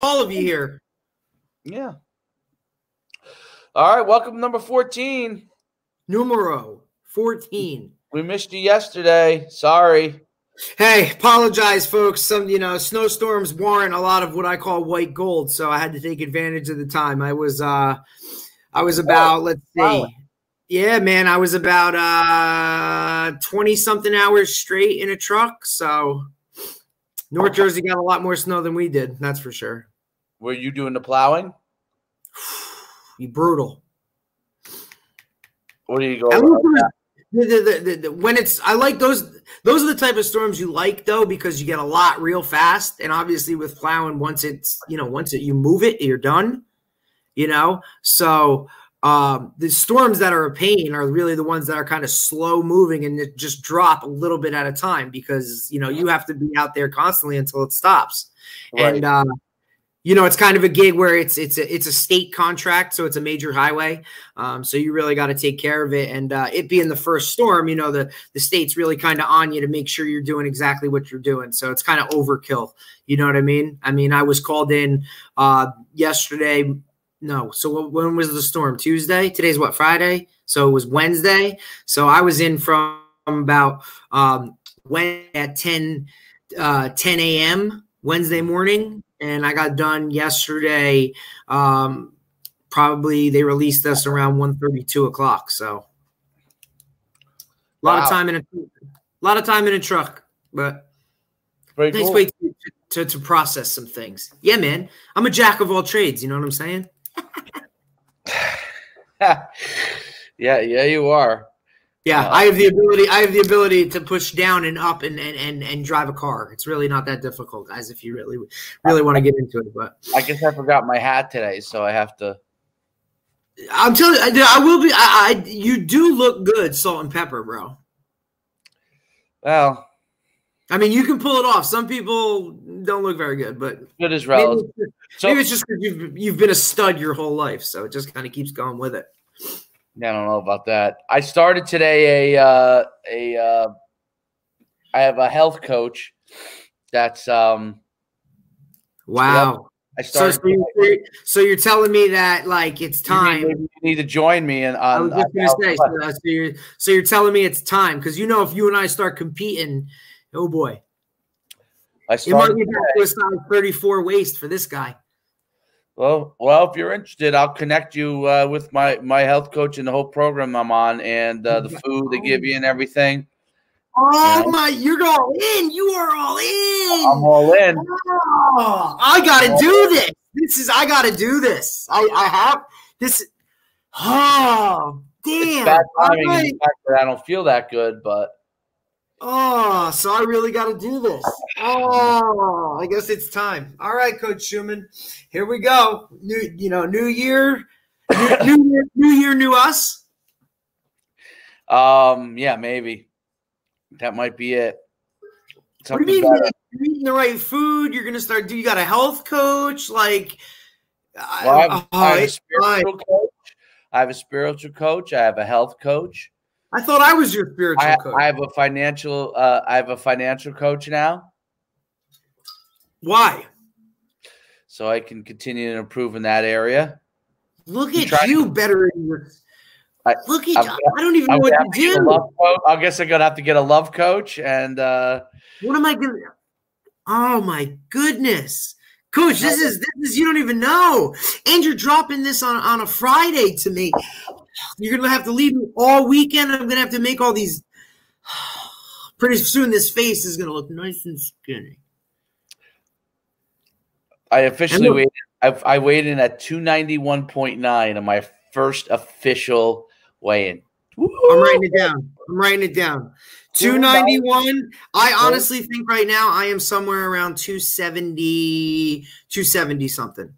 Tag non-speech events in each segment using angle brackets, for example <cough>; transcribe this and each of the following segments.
all of you here. Yeah. All right, welcome number 14. Numero 14. We missed you yesterday. Sorry. Hey, apologize, folks. Some, you know, snowstorms warrant a lot of what I call white gold, so I had to take advantage of the time. I was, uh, I was about, let's see, yeah, man, I was about uh twenty something hours straight in a truck. So North Jersey got a lot more snow than we did. That's for sure. Were you doing the plowing? <sighs> You brutal. What do you go? At least it was- the- the- the- the- when it's I like those those are the type of storms you like though because you get a lot real fast and obviously with plowing once it's you know once it, you move it you're done you know so um the storms that are a pain are really the ones that are kind of slow moving and that just drop a little bit at a time because you know you have to be out there constantly until it stops Right. and uh you know it's kind of a gig where it's it's a it's a state contract so it's a major highway. Um, so you really got to take care of it. And uh, it being the first storm you know the the state's really kind of on you to make sure you're doing exactly what you're doing. So it's kind of overkill. You know what i mean? I mean i was called in uh yesterday no so when was the storm? Tuesday? Today's what friday? So it was wednesday. So i was in from about um when at 10 uh 10 a.m wednesday morning and i got done yesterday um probably they released us around 1 2 o'clock so a lot Wow. of time in a, a lot of time in a truck but Very nice cool. way to, to, to process some things yeah man i'm a jack of all trades you know what i'm saying <laughs> yeah, yeah, you are. Yeah Uh, i have the ability i have the ability to push down and up and and and, and drive a car it's really not that difficult guys if you really really want to get into it but I guess I forgot my hat today, so I have to. i'm telling you i, will be I, I you do look good salt and pepper bro Well, I mean, you can pull it off. Some people don't look very good, but good as maybe it's just, So maybe it's just because you've you've been a stud your whole life, so it just kind of keeps going with it. I don't know about that. I started today a uh, a uh, I have a health coach. That's um. Wow. I So, started. so, you're, so you're telling me that like it's you need- time. You need to join me and I was just gonna say. So, so you're so you're telling me it's time because you know if you and I start competing, oh boy, I started it might be back to a size 34 waist for this guy. Well, well, if you're interested, I'll connect you uh, with my my health coach and the whole program I'm on, and uh, the food they give you and everything. Oh Yeah. my, you're all in. You are all in. I'm all in. Oh, I gotta do this. This is I gotta do this. I I have this. Oh It's damn! bad All timing that I don't feel that good, but Oh, so I really got to do this. Oh, I guess it's time. All right, Coach Schuman, here we go. New, you know, new year, new, new year, new year, new us. um, yeah, maybe that might be it. What do you mean? better. You're eating the right food. You're gonna start. Do you got a health coach? Like, Well, I have, oh, I have a spiritual coach. I have a spiritual coach. I have a health coach. I thought I was your spiritual I, coach. I have a financial. Uh, I have a financial coach now, Why? so I can continue to improve in that area. Look I'm at you, better. than your- I- Look at I'm you. I don't even know I'm what gonna to have to get a do. I guess I'm gonna have to get a love coach, and uh, What am I gonna? Oh my goodness, Coach! This is this is you don't even know, and you're dropping this on on a Friday to me. You're gonna have to leave me all weekend. I'm gonna have to make all these. <sighs> Pretty soon, this face is gonna look nice and skinny. I officially weighed. I, I weighed in at 291.9 on my first official weigh-in. I'm writing it down. I'm writing it down. 291. I honestly think right now I am somewhere around 270, 270 something.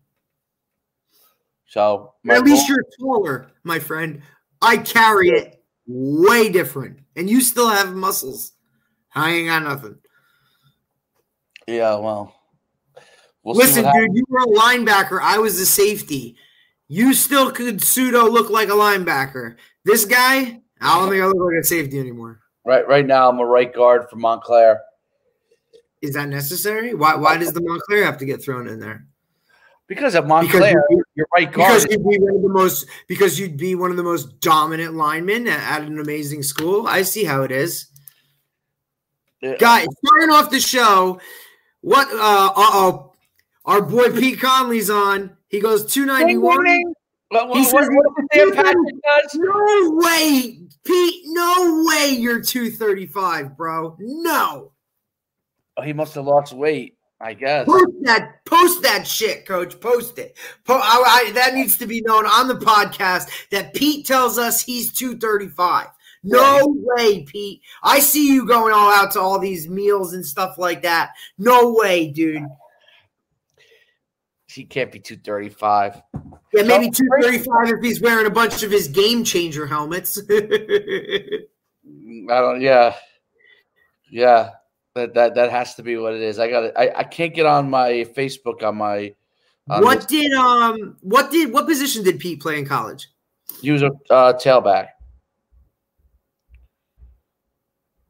So my At least goal- you're taller, my friend. I carry it way different, and you still have muscles. I ain't got nothing. yeah. Well, we'll Listen, dude, you were a linebacker. I was a safety. You still could pseudo look like a linebacker. This guy, I don't think I look like a safety anymore. Right, right now I'm a right guard for Montclair. Is that necessary? Why? Why does the Montclair have to get thrown in there? Because of Montclair, Because your right because you'd be one of the most because you'd be one of the most dominant linemen at, at an amazing school. I see how it is. Uh, Guys, starting off the show, what uh oh our boy Pete Conley's on. He goes 291. What, what, He says- what does Sam Patrick does? No way, Pete. No way you're 235, bro. No. Oh, he must have lost weight, I guess. Post that, post that shit, coach. Post it. Po- I, I- that needs to be known on the podcast that Pete tells us he's 235. No way, Pete. I see you going all out to all these meals and stuff like that. No way, dude. He can't be 235. Yeah, maybe 235 if he's wearing a bunch of his game changer helmets. <laughs> I don't. Yeah, yeah. That that that has to be what it is. I got. I I can't get on my Facebook on my. on what this- did um what did what position did Pete play in college? He was a uh, tailback.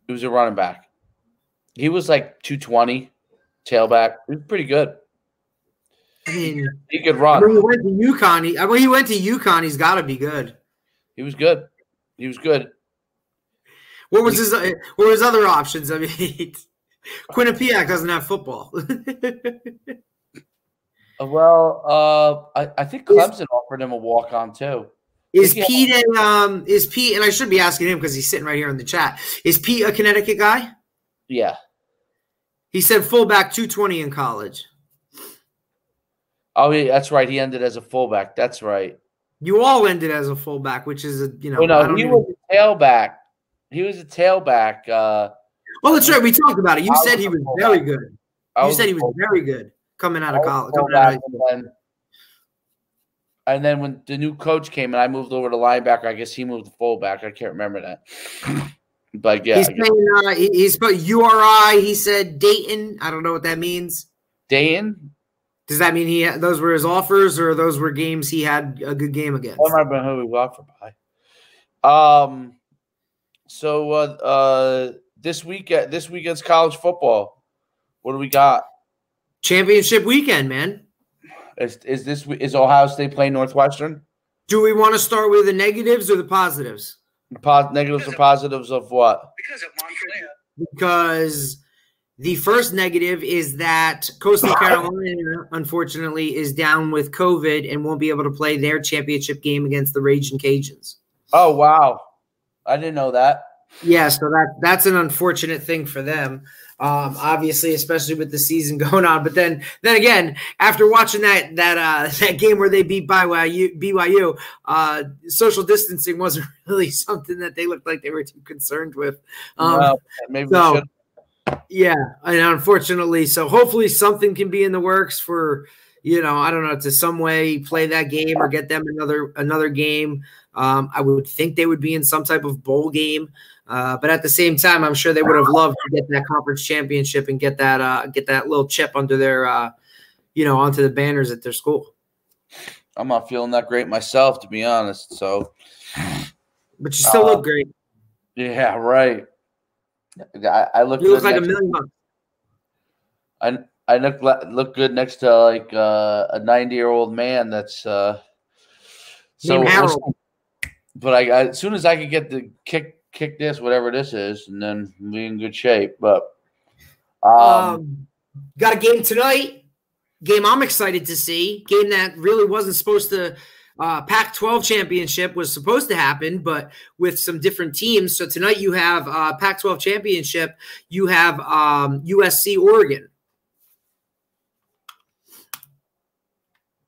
He was a running back. He was like 220 tailback. He was pretty good. I mean, He could when run. he went to UConn, he, when he went to UConn, he's got to be good. He was good. He was good. What was his? What his other options? I mean, <laughs> Quinnipiac doesn't have football. <laughs> Uh, Well, uh, I, I think Clemson offered him a walk on too. is. Pete a, um is Pete? And I should be asking him because he's sitting right here in the chat. Is Pete a Connecticut guy? Yeah. He said fullback 220 in college. Oh, yeah, that's right. He ended as a fullback. That's right. You all ended as a fullback, which is a you know. Well, no, he even- was a tailback. He was a tailback. Uh, oh, that's right. We talked about it. You I was said he was very good. I You said he was very good coming out of college. Coming out of, and, then, <laughs> and then when the new coach came and I moved over to linebacker, I guess he moved to fullback. I can't remember that. <clears throat> But yeah, he's saying uh, he's put URI. He said Dayton. I don't know what that means. Dayton. Does that mean he those were his offers or those were games he had a good game against? I remember who we walked for by. Um, so uh, uh, this week, this weekend's college football. What do we got? Championship weekend, man. Is is this is Ohio State playing Northwestern? Do we want to start with the negatives or the positives? Pos- negatives or positives of what? Because of Montclair. Because the first negative is that Coastal <laughs> Carolina, unfortunately, is down with COVID and won't be able to play their championship game against the Raging Cajuns. Oh wow, I didn't know that. Yeah, so that that's an unfortunate thing for them. Um, obviously, especially with the season <laughs> going on. But then, then again, after watching that that uh, <laughs> that game where they beat BYU, BYU, uh, social distancing wasn't <laughs> really something that they looked like they were too concerned with. Um, Well, maybe so- yeah, and unfortunately, so hopefully something can be in the works for you know I don't know to some way play that game or get them another another game. Um, I would think they would be in some type of bowl game, uh, but at the same time, I'm sure they would have loved to get that conference championship and get that uh, get that little chip under their uh, you know onto the banners at their school. I'm not feeling that great myself, to be honest. So But you still Uh, look great. yeah, right. I, I look. You look like a million bucks. I I look look good next to like uh, a 90 year old man. That's uh, so. Named we'll Harold. see. But I, I as soon as I could get the kick kick this whatever this is, and then be in good shape. But um, Um, got a game tonight. Game I'm excited to see. Game that really wasn't supposed to. Uh, Pac-12 championship was supposed to happen, but with some different teams. So tonight you have uh, Pac-12 championship. You have um, USC Oregon.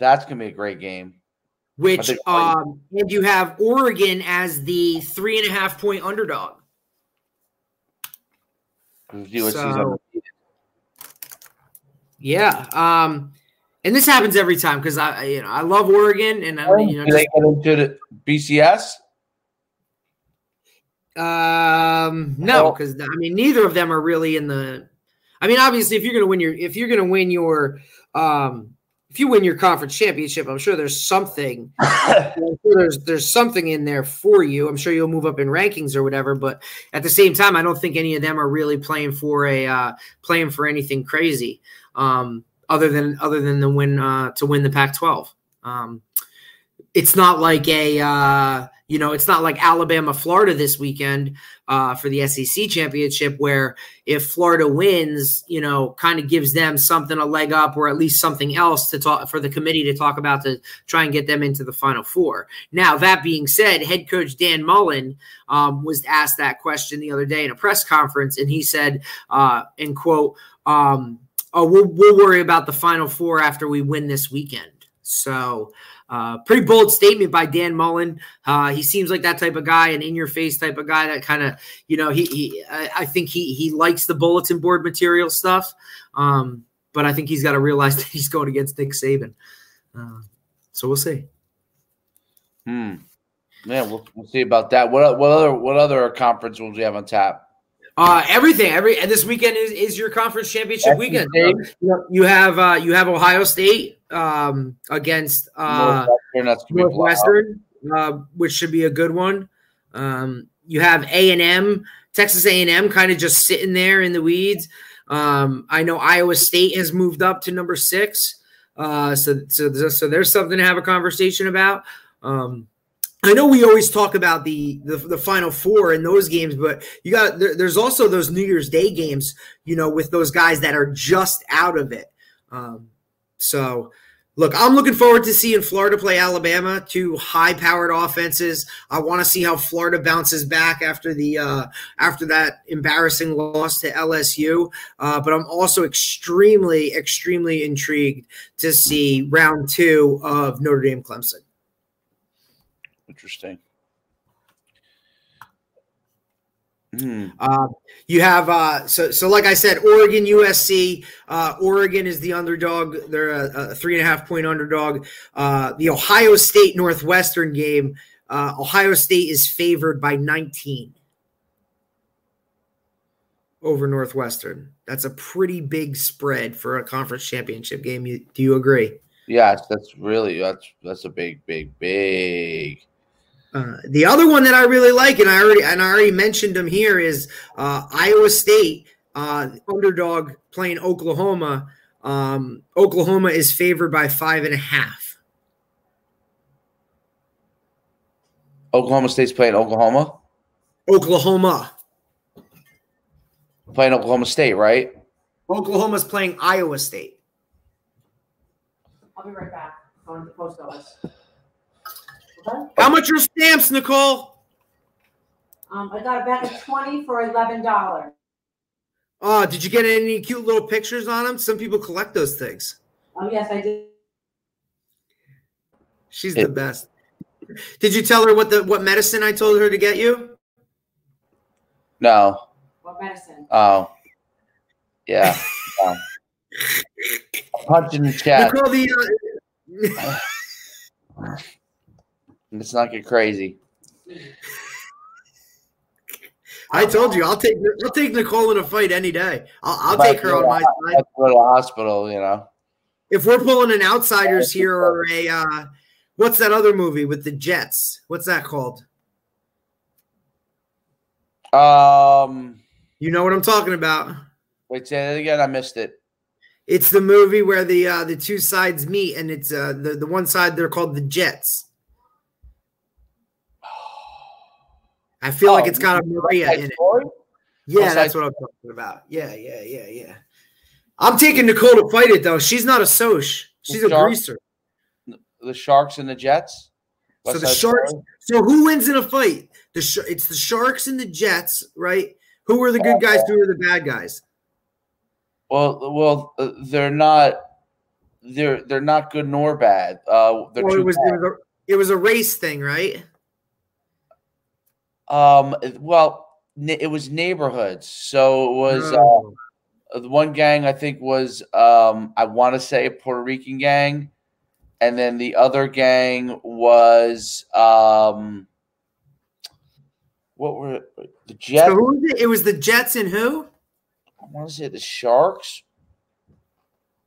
that's gonna be a great game. Which um, and you have Oregon as the three and a half point underdog. So- Yeah, um, and this happens every time because I, you know, I love Oregon, and I, you know, they get into the BCS? Um, no, because I mean, neither of them are really in the. I mean, obviously, if you're going to win your, if you're going to win your, um, if you win your conference championship, I'm sure there's something. <laughs> I'm sure there's there's something in there for you. I'm sure you'll move up in rankings or whatever. But at the same time, I don't think any of them are really playing for a uh, playing for anything crazy. Um, other than other than the win uh, to win the Pac-12. Um, it's not like a uh, you know it's not like Alabama Florida this weekend uh, for the SEC championship where if Florida wins, you know, kind of gives them something a leg up or at least something else to talk for the committee to talk about to try and get them into the Final Four. Now that being said, head coach Dan Mullen um, was asked that question the other day in a press conference, and he said, uh, "In quote." Um, oh, we'll, we'll worry about the Final Four after we win this weekend. So, uh, pretty bold statement by Dan Mullen. Uh, he seems like that type of guy, an in-your-face type of guy that kind of, you know, he, he I, I, think he he likes the bulletin board material stuff, um, but I think he's got to realize <laughs> that he's going against Nick Saban. Uh, so we'll see. Hmm. Yeah, we'll, we'll see about that. What what other what other conference will we have on tap? Uh, everything. Every and this weekend is, is your conference championship weekend. You have uh, you have Ohio State um, against uh, Northwestern, Northwestern uh, which should be a good one. Um, you have A and M, Texas A and M, kind of just sitting there in the weeds. Um, I know Iowa State has moved up to number six, uh, so so so there's something to have a conversation about. Um, I know we always talk about the, the, the final four in those games, but you got there, there's also those New Year's Day games, you know, with those guys that are just out of it. Um, so, look, I'm looking forward to seeing Florida play Alabama, two high-powered offenses. I want to see how Florida bounces back after the uh, after that embarrassing loss to LSU. Uh, but I'm also extremely, extremely intrigued to see round two of Notre Dame Clemson. Interesting. Hmm. Uh, you have uh, so so like I said, Oregon USC. Uh, Oregon is the underdog. They're a, a three and a half point underdog. Uh, the Ohio State Northwestern game. Uh, Ohio State is favored by 19 over Northwestern. That's a pretty big spread for a conference championship game. You, do you agree? Yes, that's really that's that's a big, big, big uh, the other one that I really like, and I already and I already mentioned them here, is uh, Iowa State uh, underdog playing Oklahoma. Um, Oklahoma is favored by five and a half. Oklahoma State's playing Oklahoma. Oklahoma playing Oklahoma State, right? Oklahoma's playing Iowa State. I'll be right back. Going to the post office. How much are stamps, Nicole? Um, I got a bag of 20 for $11. Oh, did you get any cute little pictures on them? Some people collect those things. Oh, yes, I did. She's the best. Did you tell her what the what medicine I told her to get you? No. What medicine? Oh. Yeah. <laughs> um, punch in the chat. Nicole, the, uh, <laughs> Let's not get crazy. <laughs> I told you, I'll take I'll take Nicole in a fight any day. I'll, I'll take her on my side. Go to the hospital, you know. If we're pulling an outsiders here or a uh, what's that other movie with the Jets? What's that called? Um, you know what I'm talking about. Wait, say that again. I missed it. It's the movie where the uh, the two sides meet, and it's uh, the the one side they're called the Jets. I feel oh, like it's got a Maria in it. Yeah, that's what I'm talking about. Yeah, yeah, yeah, yeah. I'm taking Nicole to fight it though. She's not a Soc. She's a greaser. The Sharks and the Jets. West so the Sharks. So who wins in a fight? The sh- it's the Sharks and the Jets, right? Who are the good guys? Who are the bad guys? Well, well, uh, they're not. They're they're not good nor bad. Uh, well, it was, it was a, it was a race thing, right? Um, well, it was neighborhoods. So it was oh. uh, the one gang I think was um, I want to say a Puerto Rican gang, and then the other gang was um, what were the Jets? So who was it? it was the Jets and who? I want to say the Sharks.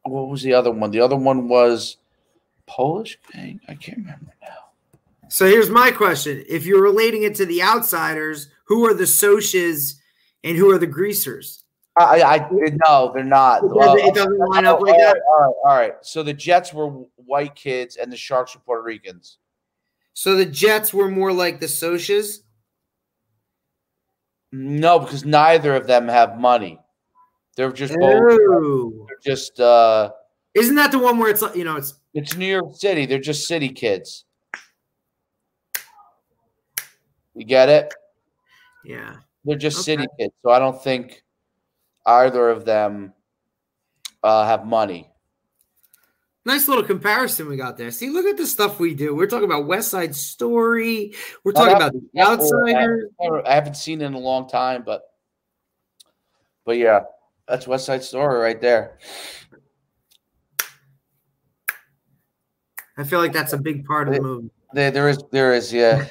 What was the other one? The other one was Polish gang. I can't remember now. So here's my question: If you're relating it to the outsiders, who are the Socs and who are the greasers? I, I no, they're not. It doesn't, it doesn't line up like all that. all right, all right. So the Jets were white kids, and the Sharks were Puerto Ricans. So the Jets were more like the Socias. No, because neither of them have money. They're just both. They're just. uh Isn't that the one where it's like you know it's It's New York City. They're just city kids. You get it? yeah. They're just Okay. city kids. So I don't think either of them uh, have money. Nice little comparison we got there. See, look at the stuff we do. We're talking about West Side Story. We're talking about the Outsiders. I haven't seen it in a long time, but but yeah, that's West Side Story right there. I feel like that's a big part of the movie. There, there is, there is, yeah.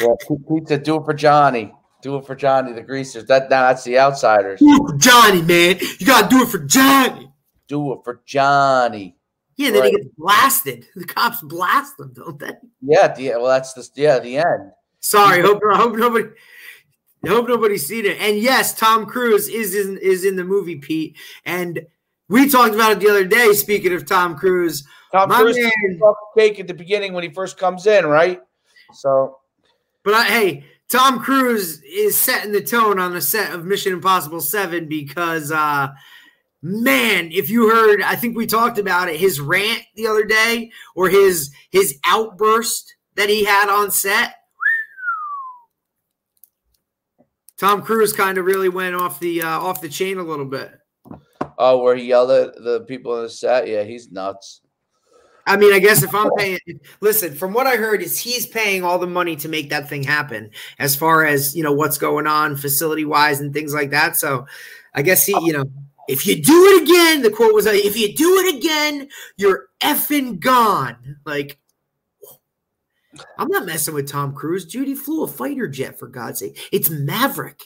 Yeah pizza, do it for Johnny. Do it for Johnny, the greasers. That that's the outsiders. Do it for Johnny, man. You gotta do it for Johnny. Do it for Johnny. Yeah, then Right. he gets blasted. The cops blast him, don't they? Yeah, the well, that's the yeah, the end. Sorry, hope I hope nobody I hope nobody's seen it. And yes, Tom Cruise is in is in the movie, Pete. And we talked about it the other day. Speaking of Tom Cruise, Tom Cruise man. cake at the beginning when he first comes in, right? So but I, hey, Tom Cruise is setting the tone on the set of Mission Impossible Seven because, uh, man, if you heard, I think we talked about it, his rant the other day or his his outburst that he had on set. Tom Cruise kind of really went off the uh, off the chain a little bit. oh, where he yelled at the people in the set, yeah, he's nuts. I mean, I guess if I'm paying, listen, from what I heard is he's paying all the money to make that thing happen as far as, you know, what's going on facility wise and things like that. So I guess he, you know, if you do it again, the quote was, like, if you do it again, you're effing gone. Like, I'm not messing with Tom Cruise. Dude, he flew a fighter jet for God's sake. It's Maverick.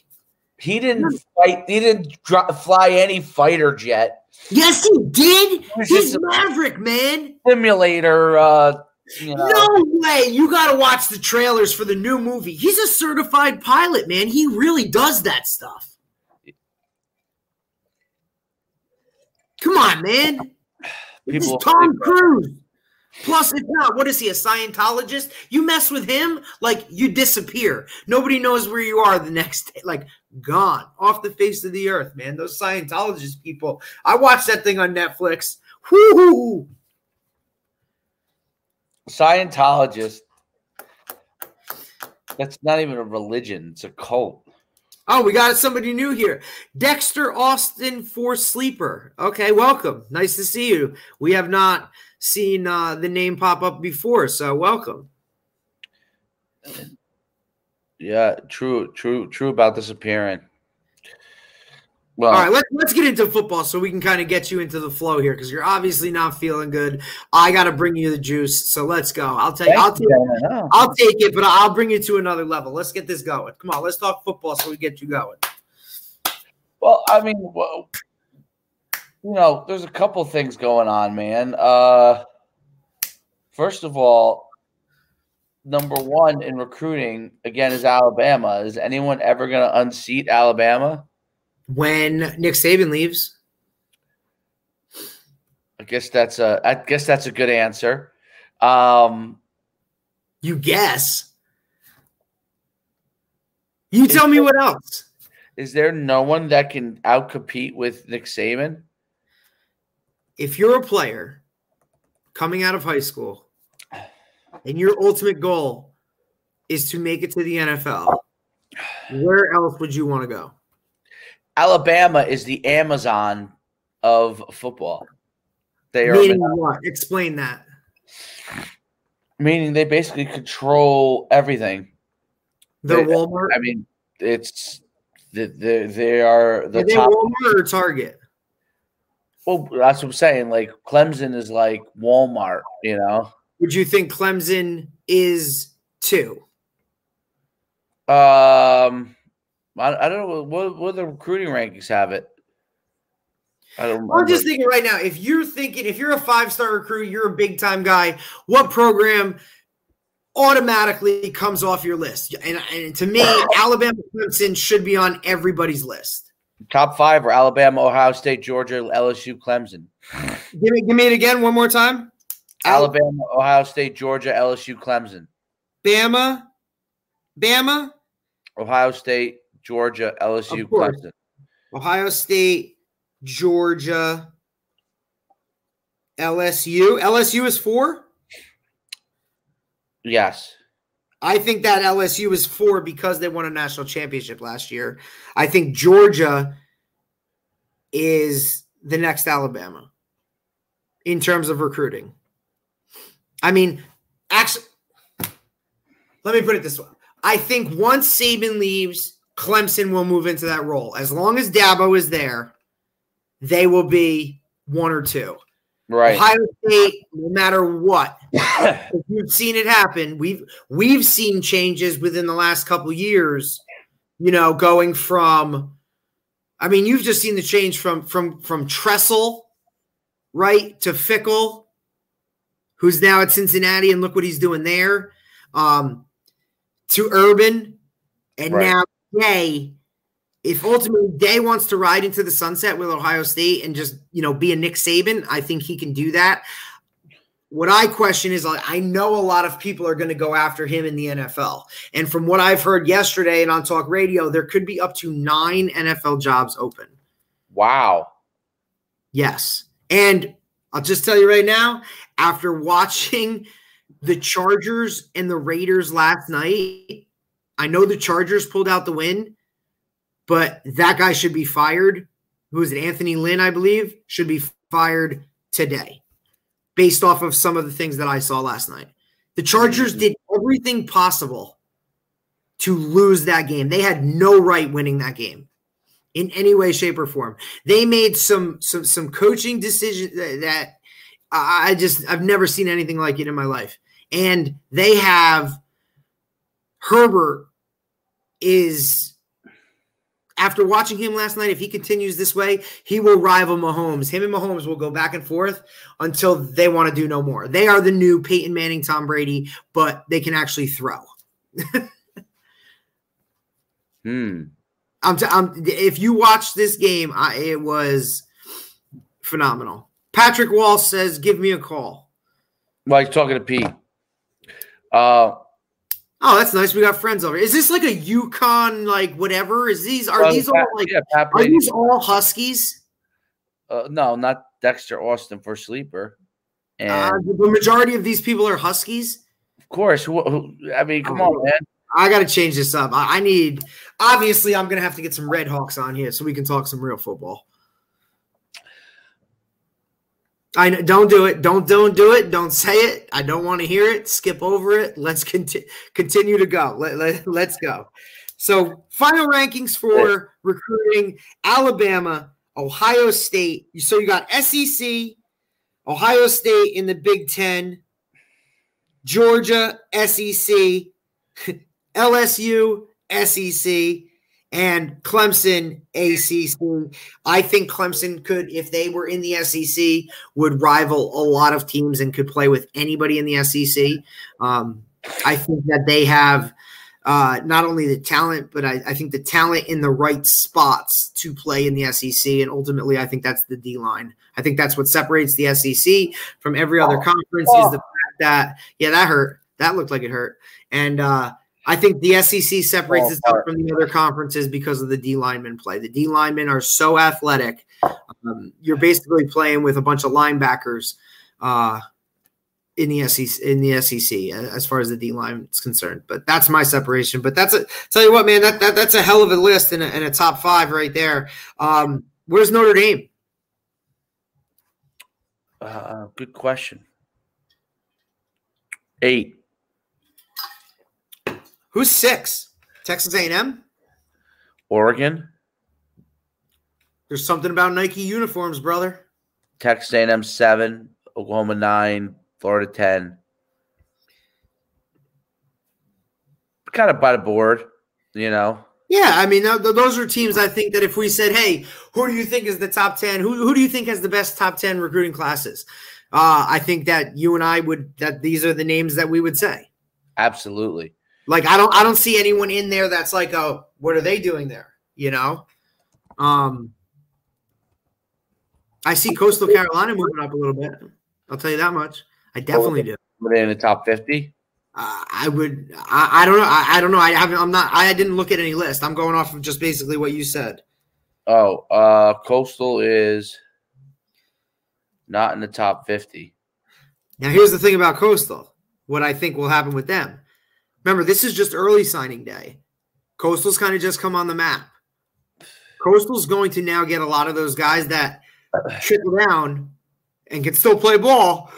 He didn't fight. He didn't fly any fighter jet Yes, he did. He's Maverick, man. simulator. Uh, you know, No way. You got to watch the trailers for the new movie. He's a certified pilot, man. He really does that stuff. Come on, man. This is Tom Cruise. Plus, if not, what is he, a Scientologist? You mess with him, like you disappear. Nobody knows where you are the next day. Like gone off the face of the earth, man. Those Scientologist people. I watched that thing on Netflix. Whoo! Scientologist. That's not even a religion; it's a cult. Oh, we got somebody new here. Dexter Austin for Sleeper. Okay, welcome. Nice to see you. We have not seen uh, the name pop up before, so welcome. Yeah, true, true, true about disappearing. Well, All right, let's let's get into football so we can kind of get you into the flow here because you're obviously not feeling good. I got to bring you the juice, so let's go. I'll take I'll take you. I'll take it, but I'll bring you to another level. Let's get this going. Come on, let's talk football so we get you going. Well, I mean, well, you know, there's a couple things going on, man. Uh, first of all, number one in recruiting again is Alabama. Is anyone ever going to unseat Alabama? When Nick Saban leaves, I guess that's a. I guess that's a good answer. Um, you guess. You tell me what else. is there no one that can outcompete with Nick Saban? if you're a player coming out of high school and your ultimate goal is to make it to the NFL, where else would you want to go? Alabama is the Amazon of football. They are Meaning what? Explain that. meaning they basically control everything. The They- Walmart. I mean, it's they they, they are the Are they top. Walmart or Target? Well, that's what I'm saying. Like Clemson is like Walmart, you know. Would you think Clemson is two? Um, I, I don't know what what the recruiting rankings have it. I don't. I'm just thinking right now, if you're thinking, if you're a five star recruit, you're a big time guy, what program automatically comes off your list? And, and to me, <coughs> Alabama Clemson should be on everybody's list. Top five are Alabama, Ohio State, Georgia, LSU, Clemson. Give me, give me it again one more time. Alabama, Ohio State, Georgia, LSU, Clemson. Bama, Bama, Ohio State, Georgia, LSU, Clemson. Ohio State, Georgia, LSU. LSU is four. Yes. I think that LSU is four because they won a national championship last year. I think Georgia is the next Alabama in terms of recruiting. I mean, actually, let me put it this way. I think once Saban leaves, Clemson will move into that role. As long as Dabo is there, they will be one or two. Right. Ohio State, no matter what, <laughs> We've seen it happen. We've we've seen changes within the last couple years. You know, going from, I mean, you've just seen the change from from from Tressel, right, to Fickell, who's now at Cincinnati, and look what he's doing there. Um, to Urban, and Right. now Day. If ultimately Day wants to ride into the sunset with Ohio State and just you know be a Nick Saban, I think he can do that. What I question is I know a lot of people are going to go after him in the NFL. And from what I've heard yesterday and on talk radio, there could be up to nine NFL jobs open. wow. Yes. And I'll just tell you right now, after watching the Chargers and the Raiders last night, I know the Chargers pulled out the win, but that guy should be fired. Who is it? Anthony Lynn, I believe, should be fired today based off of some of the things that I saw last night. The Chargers did everything possible to lose that game. They had no right winning that game in any way, shape, or form. They made some some some coaching decisions that, that I just I've never seen anything like it in my life. And they have Herbert is after watching him last night, if he continues this way, he will rival Mahomes. Him and Mahomes will go back and forth until they want to do no more. They are the new Peyton Manning, Tom Brady, but they can actually throw. <laughs> Hmm. I'm, t- I'm if you watch this game, I, it was phenomenal. Patrick Wall says, "Give me a call." Like talking to Pete. Uh, Oh, that's nice. We got friends over. Is this like a UConn, like whatever? Is these are these all like yeah, are these all Huskies? uh, no, not Dexter Austin for sleeper. And Uh, the majority of these people are Huskies. of course, who, who, I mean, come Oh, on, man. I got to change this up. I, I need. Obviously, I'm gonna have to get some Red Hawks on here so we can talk some real football. I know, don't do it. Don't don't do it. Don't say it. I don't want to hear it. Skip over it. Let's conti- continue to go. Let, let, let's go. So, final rankings for recruiting Alabama, Ohio State. So, you got SEC, Ohio State in the Big Ten, Georgia, SEC, LSU, <laughs> SEC, and Clemson, ACC. I think Clemson could, if they were in the SEC, would rival a lot of teams and could play with anybody in the SEC. Um, I think that they have uh, not only the talent, but I, I think the talent in the right spots to play in the SEC. And ultimately, I think that's the D line. I think that's what separates the SEC from every other Oh. conference is the fact that, yeah, that hurt. That looked like it hurt. And uh, I think the SEC separates Oh, itself from the other conferences because of the D lineman play. The D linemen are so athletic. Um, you're basically playing with a bunch of linebackers uh, in the SEC. In the SEC, as far as the D line is concerned. But that's my separation. But that's a tell you what, man. That, that that's a hell of a list and a, and a top five right there. Um, where's Notre Dame? Uh, good question. Eight. Who's six? Texas A&M. Oregon, There's something about Nike uniforms, brother. Texas A&M seven, Oklahoma nine, Florida ten. Kind of by the board, you know. Yeah, I mean, th- th- those are teams I think that if we said, hey, who do you think is the top 10? Who, who do you think has the best top 10 recruiting classes? Uh, I think that you and I would, that these are the names that we would say. Absolutely. Like, I don't, I don't see anyone in there that's like, oh, what are they doing there? You know? Um, I see Coastal Carolina moving up a little bit. I'll tell you that much. I definitely do. Were they in the top fifty? Uh, I would. I, I don't know. I, I, don't know. I haven't. I'm not. I didn't look at any list. I'm going off of just basically what you said. Oh, uh, Coastal is not in the top fifty. Now, here's the thing about Coastal. What I think will happen with them. Remember, this is just early signing day. Coastal's kind of just come on the map. Coastal's going to now get a lot of those guys that trickle down and can still play ball.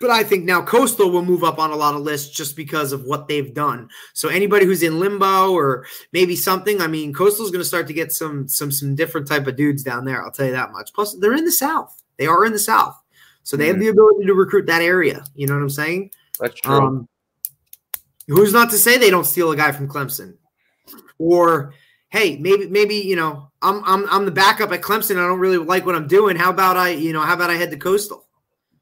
But I think now Coastal will move up on a lot of lists just because of what they've done. So anybody who's in limbo or maybe something, I mean, Coastal's going to start to get some some some different type of dudes down there. I'll tell you that much. Plus, they're in the South. They are in the South, so they have the ability to recruit that area. You know what I'm saying? That's true. Um, who's not to say they don't steal a guy from Clemson? Or hey, maybe maybe you know I'm I'm I'm the backup at Clemson. I don't really like what I'm doing. How about I you know how about I head to Coastal?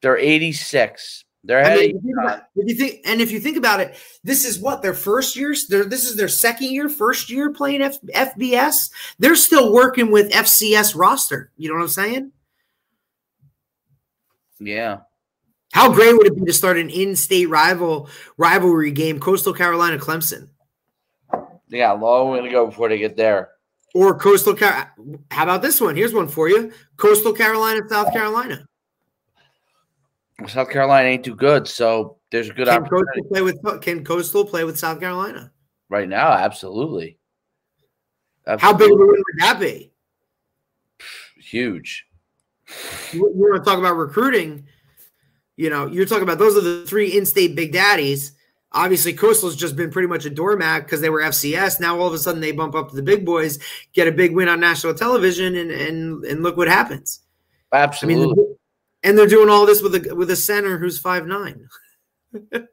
They're 86. They're I mean, if you, think about, if you think and if you think about it, this is what their first years. Their this is their second year, first year playing F, FBS. They're still working with FCS roster. You know what I'm saying? yeah. How great would it be to start an in-state rival rivalry game, Coastal Carolina Clemson? They got a long way to go before they get there. Or Coastal Car. How about this one? Here's one for you: Coastal Carolina, South Carolina. South Carolina ain't too good, so there's a good Can opportunity Coastal play with Can Coastal play with South Carolina? right now. Absolutely. How big of a win would that be? Huge. You, you want to talk about recruiting? You know, you're talking about those are the three in-state big daddies. Obviously, Coastal's just been pretty much a doormat because they were FCS. Now all of a sudden they bump up to the big boys, get a big win on national television, and and and look what happens. I Absolutely. mean, they're- and they're doing all this with a with a center who's five nine. <laughs>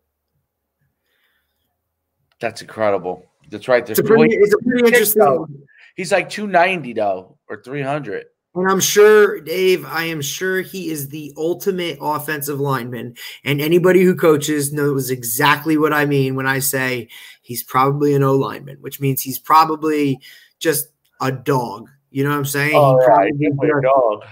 That's incredible. That's right. It's a pretty, it's a pretty interesting. He's like 290 though, or 300. And I'm sure, Dave, I am sure he is the ultimate offensive lineman. And anybody who coaches knows exactly what I mean when I say he's probably an O lineman, which means he's probably just a dog. You know what I'm saying? Oh, He probably he's a dog.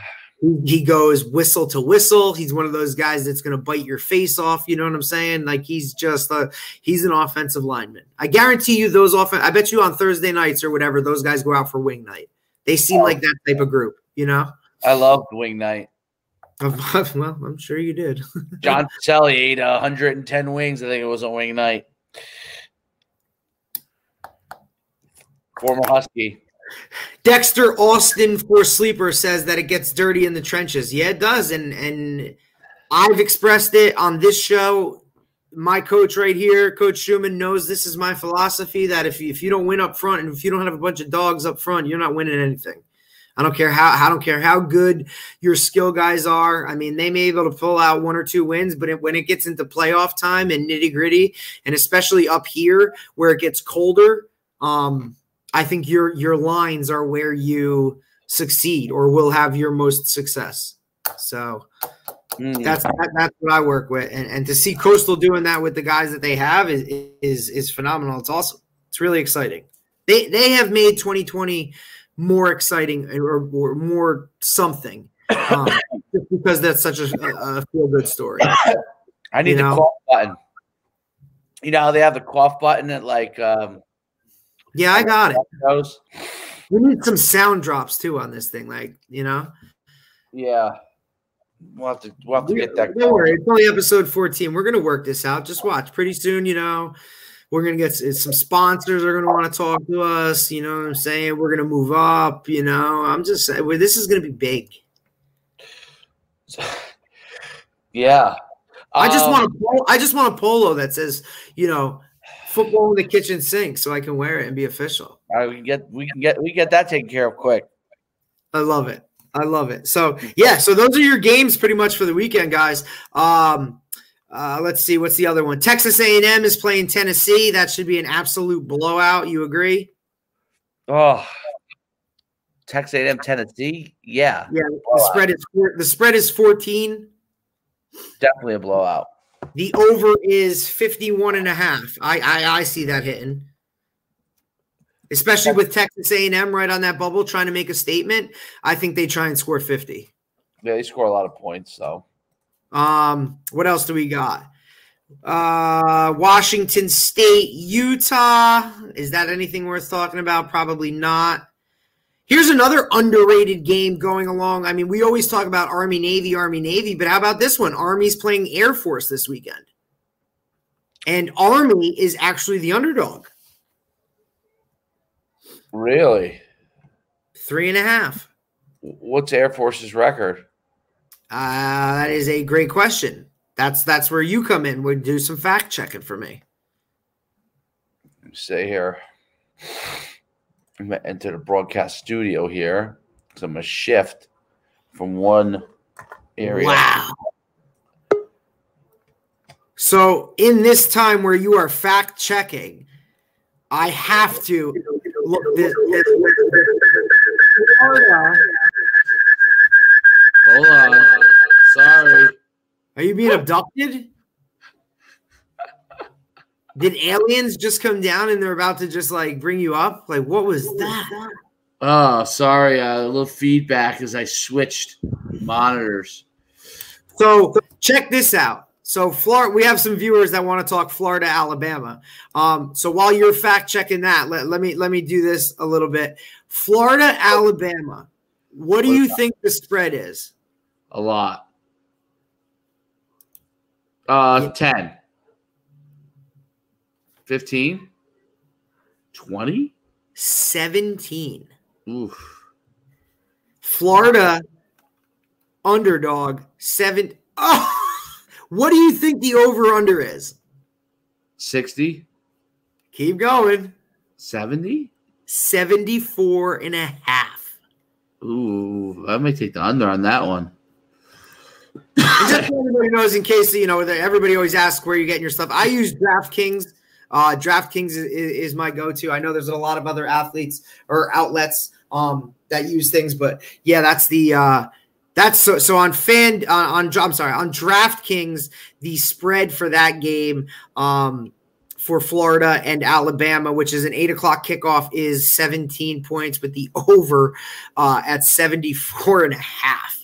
he goes whistle to whistle. He's one of those guys that's going to bite your face off. You know what I'm saying? Like he's just a he's an offensive lineman. I guarantee you those offen I bet you on Thursday nights or whatever those guys go out for wing night. They seem oh. like that type of group. You know. I love wing night. <laughs> well, I'm sure you did. <laughs> John Pacelli ate 110 wings. I think it was a wing night. Former Husky. Dexter Austin for sleeper says that it gets dirty in the trenches. Yeah, it does, and and I've expressed it on this show. My coach right here, Coach Schuman, knows this is my philosophy that if you, if you don't win up front and if you don't have a bunch of dogs up front, you're not winning anything. I don't care how I don't care how good your skill guys are. I mean, they may be able to pull out one or two wins, but it, when it gets into playoff time and nitty gritty, and especially up here where it gets colder, um, I think your your lines are where you succeed or will have your most success. So Mm. that's that, that's what I work with, and and to see Coastal doing that with the guys that they have is is is phenomenal. It's awesome. It's really exciting. They they have made 2020 more exciting or, or more something um, <coughs> just because that's such a, a feel good story. I need You the know? cough button. You know how they have the cough button at like um Yeah, I got it. those? We need some sound drops too on this thing, like you know. Yeah. We'll have to we'll have to get that Don't worry, it's only episode 14. We're gonna work this out. Just watch. Pretty soon, you know, we're gonna get some sponsors are gonna want to talk to us. You know what I'm saying? We're gonna move up. You know, I'm just saying well, this is gonna be big. <sighs> Yeah. I just Um, want a polo, I just want a polo that says, you know, football in the kitchen sink, so I can wear it and be official. I we can get we can get we get that taken care of quick. I love it. I love it. So yeah, so those are your games pretty much for the weekend, guys. Um, uh, let's see, what's the other one? Texas A&M is playing Tennessee. That should be an absolute blowout. You agree? Oh, Texas A&M, Tennessee. Yeah, Yeah. The spread is the spread is 14. definitely a blowout. The over is 51 and a half. I I, I see that hitting. especially with Texas A&M right on that bubble trying to make a statement. I think they try and score 50. Yeah, they score a lot of points, so. Um, what else do we got? Uh, Washington State, Utah. Is that anything worth talking about? Probably not. Here's another underrated game going along. I mean, we always talk about Army Navy, Army Navy, but how about this one? Army's playing Air Force this weekend. And Army is actually the underdog. Really? Three and a half. What's Air Force's record? Uh, that is a great question. That's that's where you come in. Would do some fact checking for me. Say here. I'm gonna enter the broadcast studio here. So I'm gonna shift from one area. Wow. So in this time where you are fact checking, I have to look this. Florida. Hold on. Sorry. Are you being abducted? Did aliens just come down and they're about to just like bring you up? Like, what was that? Oh, sorry. Uh, a little feedback as I switched monitors. So check this out. So Florida, we have some viewers that want to talk Florida, Alabama. Um, so while you're fact checking that, let, let me let me do this a little bit. Florida, Alabama. What do you think the spread is? A lot. Uh, 10. 15? 20? 17. Oof. Florida underdog seven. Oh, <laughs> what do you think the over under is? 60? Keep going. 70? 74 and a half. Ooh, I might take the under on that one. Just so everybody knows, in case you know, everybody always asks where you're getting your stuff. I use DraftKings. Uh, DraftKings is, is my go-to. I know there's a lot of other athletes or outlets um, that use things, but yeah, that's the uh, that's so so on fan uh, on I'm sorry on DraftKings the spread for that game um, for Florida and Alabama, which is an eight o'clock kickoff, is 17 points, with the over uh, at 74 and a half.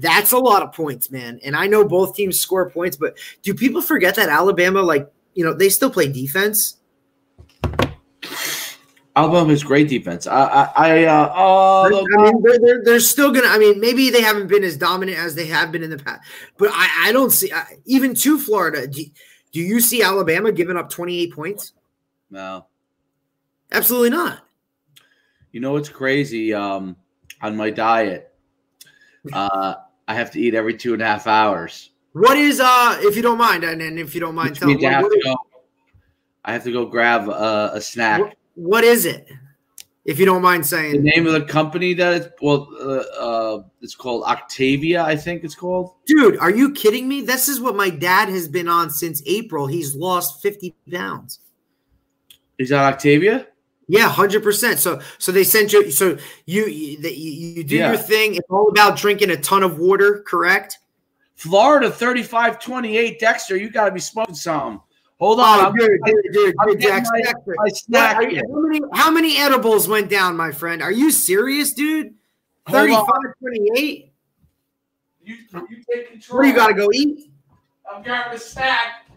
That's a lot of points, man. And I know both teams score points, but do people forget that Alabama, like, you know, they still play defense? Alabama's great defense. I, I, I uh, oh, I mean, they're, they're, they're, still gonna. I mean, maybe they haven't been as dominant as they have been in the past, but I, I don't see I, even to Florida. Do, do you see Alabama giving up twenty eight points? no. Absolutely not. You know what's crazy? Um, on my diet, uh, I have to eat every two and a half hours. What is uh, if you don't mind, and, and if you don't mind, Which tell me I have to go. I have to go grab a, a snack. what, what is it? If you don't mind saying The name of the company that it's well, uh, uh, it's called Optavia. I think it's called. dude, are you kidding me? This is what my dad has been on since April. He's lost fifty pounds. Is that Optavia? Yeah, hundred percent. So, so they sent you. So you you, you, do Yeah. your thing. It's all about drinking a ton of water, correct? Florida 35 28. Dexter, you got to be smoking something. Hold on. Oh, I'm, dude, dude, dude, I'm dude, getting Dex, my- Dexter. my snack you- how, many, how many edibles went down, my friend? Are you serious, dude? Hold 35, on. 28? You, you take control. What do you got to go eat? I'm grabbing a snack.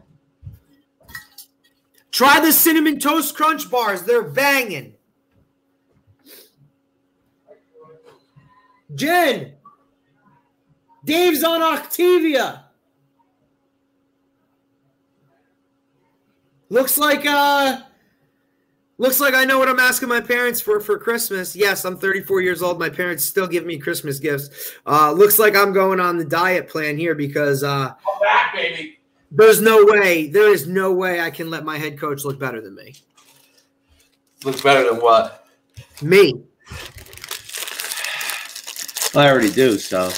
Try the cinnamon toast crunch bars. They're banging. Jen, Dave's on Optavia. Looks like uh looks like I know what I'm asking my parents for for Christmas. Yes, I'm 34 years old. My parents still give me Christmas gifts. Uh looks like I'm going on the diet plan here because uh I'm back, baby. There's no way, there is no way I can let my head coach look better than me. Looks better than what? Me. I already do, so.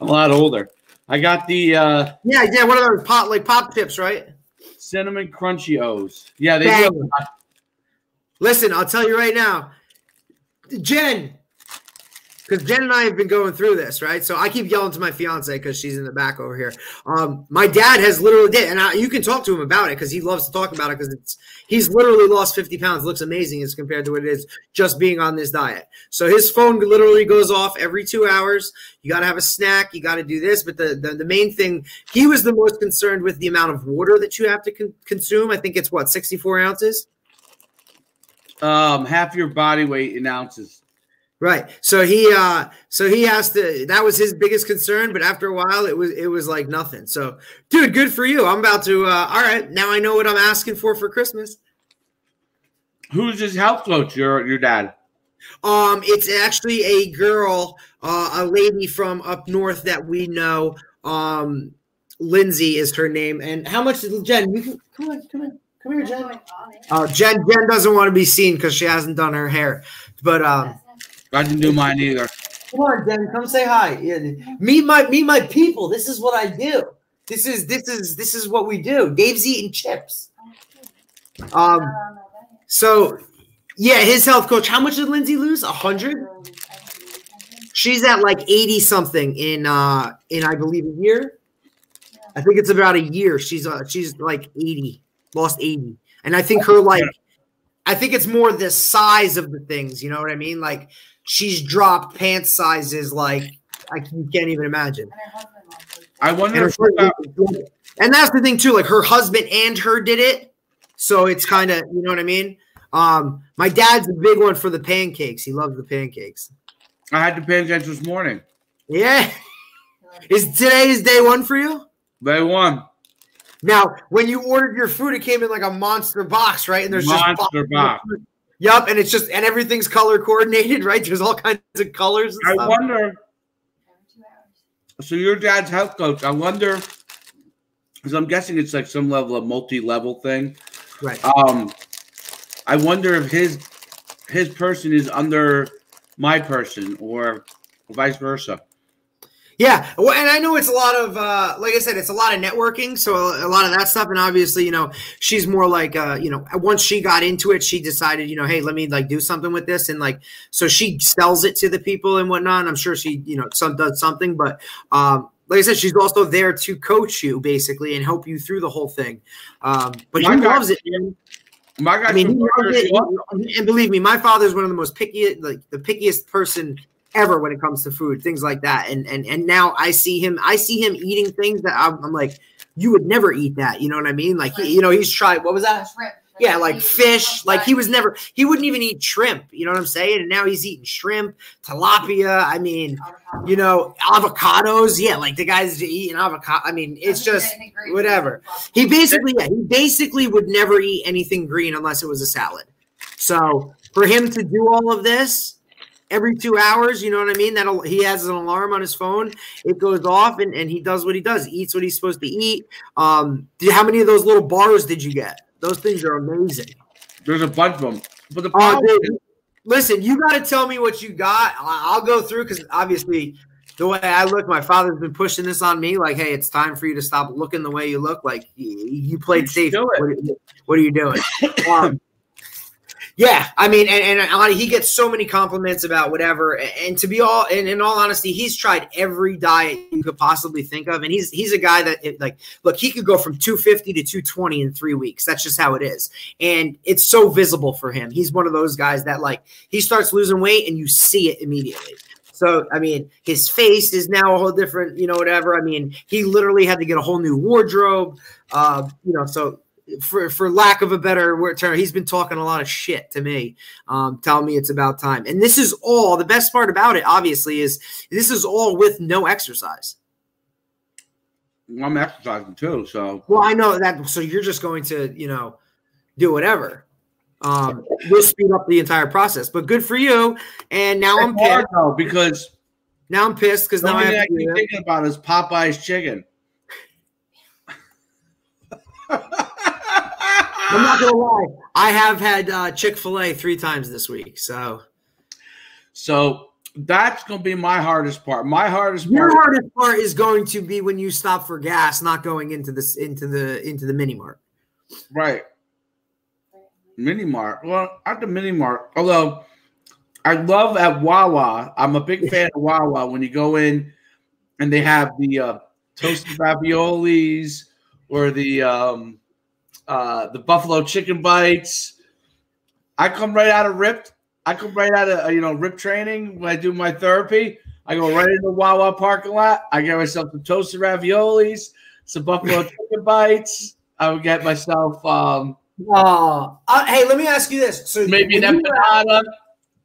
I'm a lot older. I got the uh, Yeah, yeah, one of those pop like pop tips, right? cinnamon crunchy O's. Yeah, they Bang. do. Listen, I'll tell you right now, Jen, because Jen and I have been going through this, right? So I keep yelling to my fiance because she's in the back over here. Um, my dad has literally did, and I, you can talk to him about it because he loves to talk about it because it's he's literally lost 50 pounds. Looks amazing as compared to what it is just being on this diet. So his phone literally goes off every two hours. You got to have a snack. You got to do this. But the, the, the main thing, he was the most concerned with the amount of water that you have to con- consume. I think it's what 64 ounces. Um, half your body weight in ounces. Right. So he uh so he has to that was his biggest concern, but after a while it was it was like nothing. So dude, good for you. I'm about to uh all right, now I know what I'm asking for for Christmas. Who's his health coach? Your your dad. Um it's actually a girl, uh a lady from up north that we know. Um Lindsay is her name. And how much did Jen? You can come on, come on. Come here, Jen. Uh, Jen Jen doesn't want to be seen because she hasn't done her hair. But um I didn't do mine either. Come on, Den, come say hi. Yeah, meet my meet my people. This is what I do. This is this is this is what we do. Dave's eating chips. Um so yeah, his health coach. How much did Lindsay lose? A hundred? She's at like 80 something in uh in I believe a year. I think it's about a year. She's uh she's like 80, lost 80. And I think her like I think it's more the size of the things, you know what I mean? Like she's dropped pant sizes like I you can't even imagine. I wonder And, if her- and that's the thing too. Like her husband and her did it, so it's kind of you know what I mean. Um, my dad's a big one for the pancakes. He loves the pancakes. I had the pancakes this morning. Yeah, <laughs> is today is day one for you? They won. Now, when you ordered your food, it came in like a monster box, right? And there's Monster just boxes box. Yup, and it's just and everything's color coordinated, <laughs> right? There's all kinds of colors. I stuff. wonder. So your dad's health coach. I wonder, because I'm guessing it's like some level of multi-level thing. Right. Um, I wonder if his his person is under my person or vice versa. Yeah, well, and I know it's a lot of, uh, like I said, it's a lot of networking, so a lot of that stuff. And obviously, you know, she's more like, uh, you know, once she got into it, she decided, you know, hey, let me like do something with this, and like, so she sells it to the people and whatnot. And I'm sure she, you know, some does something, but um, like I said, she's also there to coach you basically and help you through the whole thing. Um, but he My guy- loves it. Man. My guy, I mean, he loves it. And believe me, my father's one of the most picky, like the pickiest person ever when it comes to food, things like that. And and and now I see him, I see him eating things that I'm, I'm like, you would never eat that. You know what I mean? Like, he, you know, he's tried. What was that? Shrimp. Yeah, like fish. Like he was never, he wouldn't even eat shrimp. You know what I'm saying? And now he's eating shrimp, tilapia. I mean, you know, avocados. Yeah, like the guy's eating avocado. I mean, it's just whatever. He basically, yeah, he basically would never eat anything green unless it was a salad. So for him to do all of this every two hours, you know what I mean? That he has an alarm on his phone. It goes off, and, and he does what he does. He eats what he's supposed to eat. Um, do- how many of those little bars did you get? Those things are amazing. There's a bunch of them, but the problem is, dude, listen, you got to tell me what you got. I- I'll go through because obviously, the way I look, my father's been pushing this on me. Like, hey, it's time for you to stop looking the way you look. Like, you, played safe. What, are- what are you doing? <coughs> Um, yeah, I mean, and, and he gets so many compliments about whatever. And, and to be all, and in all honesty, he's tried every diet you could possibly think of, and he's he's a guy that it, like, look, he could go from 250 to 220 in three weeks. That's just how it is, and it's so visible for him. He's one of those guys that like he starts losing weight and you see it immediately. So I mean, his face is now a whole different, you know, whatever. I mean, he literally had to get a whole new wardrobe. Uh, you know, so for for lack of a better word term, he's been talking a lot of shit to me, um, telling me it's about time. And this is all the best part about it, obviously, is this is all with no exercise. I'm exercising too. So Well, I know that. So you're just going to, you know, do whatever. Um, you'll speed up the entire process. But good for you. And now I'm hard pissed. though because Now I'm pissed because now I have I to keep thinking about is Popeye's chicken. <laughs> I'm not gonna lie. I have had uh, Chick Fil A three times this week. So So that's gonna be my hardest part. My hardest your part. hardest part is going to be when you stop for gas, not going into this into the into the mini mart. Right. Mini Mart. Well, at the Mini Mart, although I love at Wawa. I'm a big fan of Wawa when you go in and they have the uh, toasted raviolis or the um, uh, the buffalo chicken bites. I come right out of ripped. I come right out of you know rip training when I do my therapy. I go right into Wawa parking lot. I get myself some toasted raviolis, some buffalo <laughs> chicken bites. I would get myself um, uh, uh, hey, let me ask you this. So maybe an when you, were at, empanada.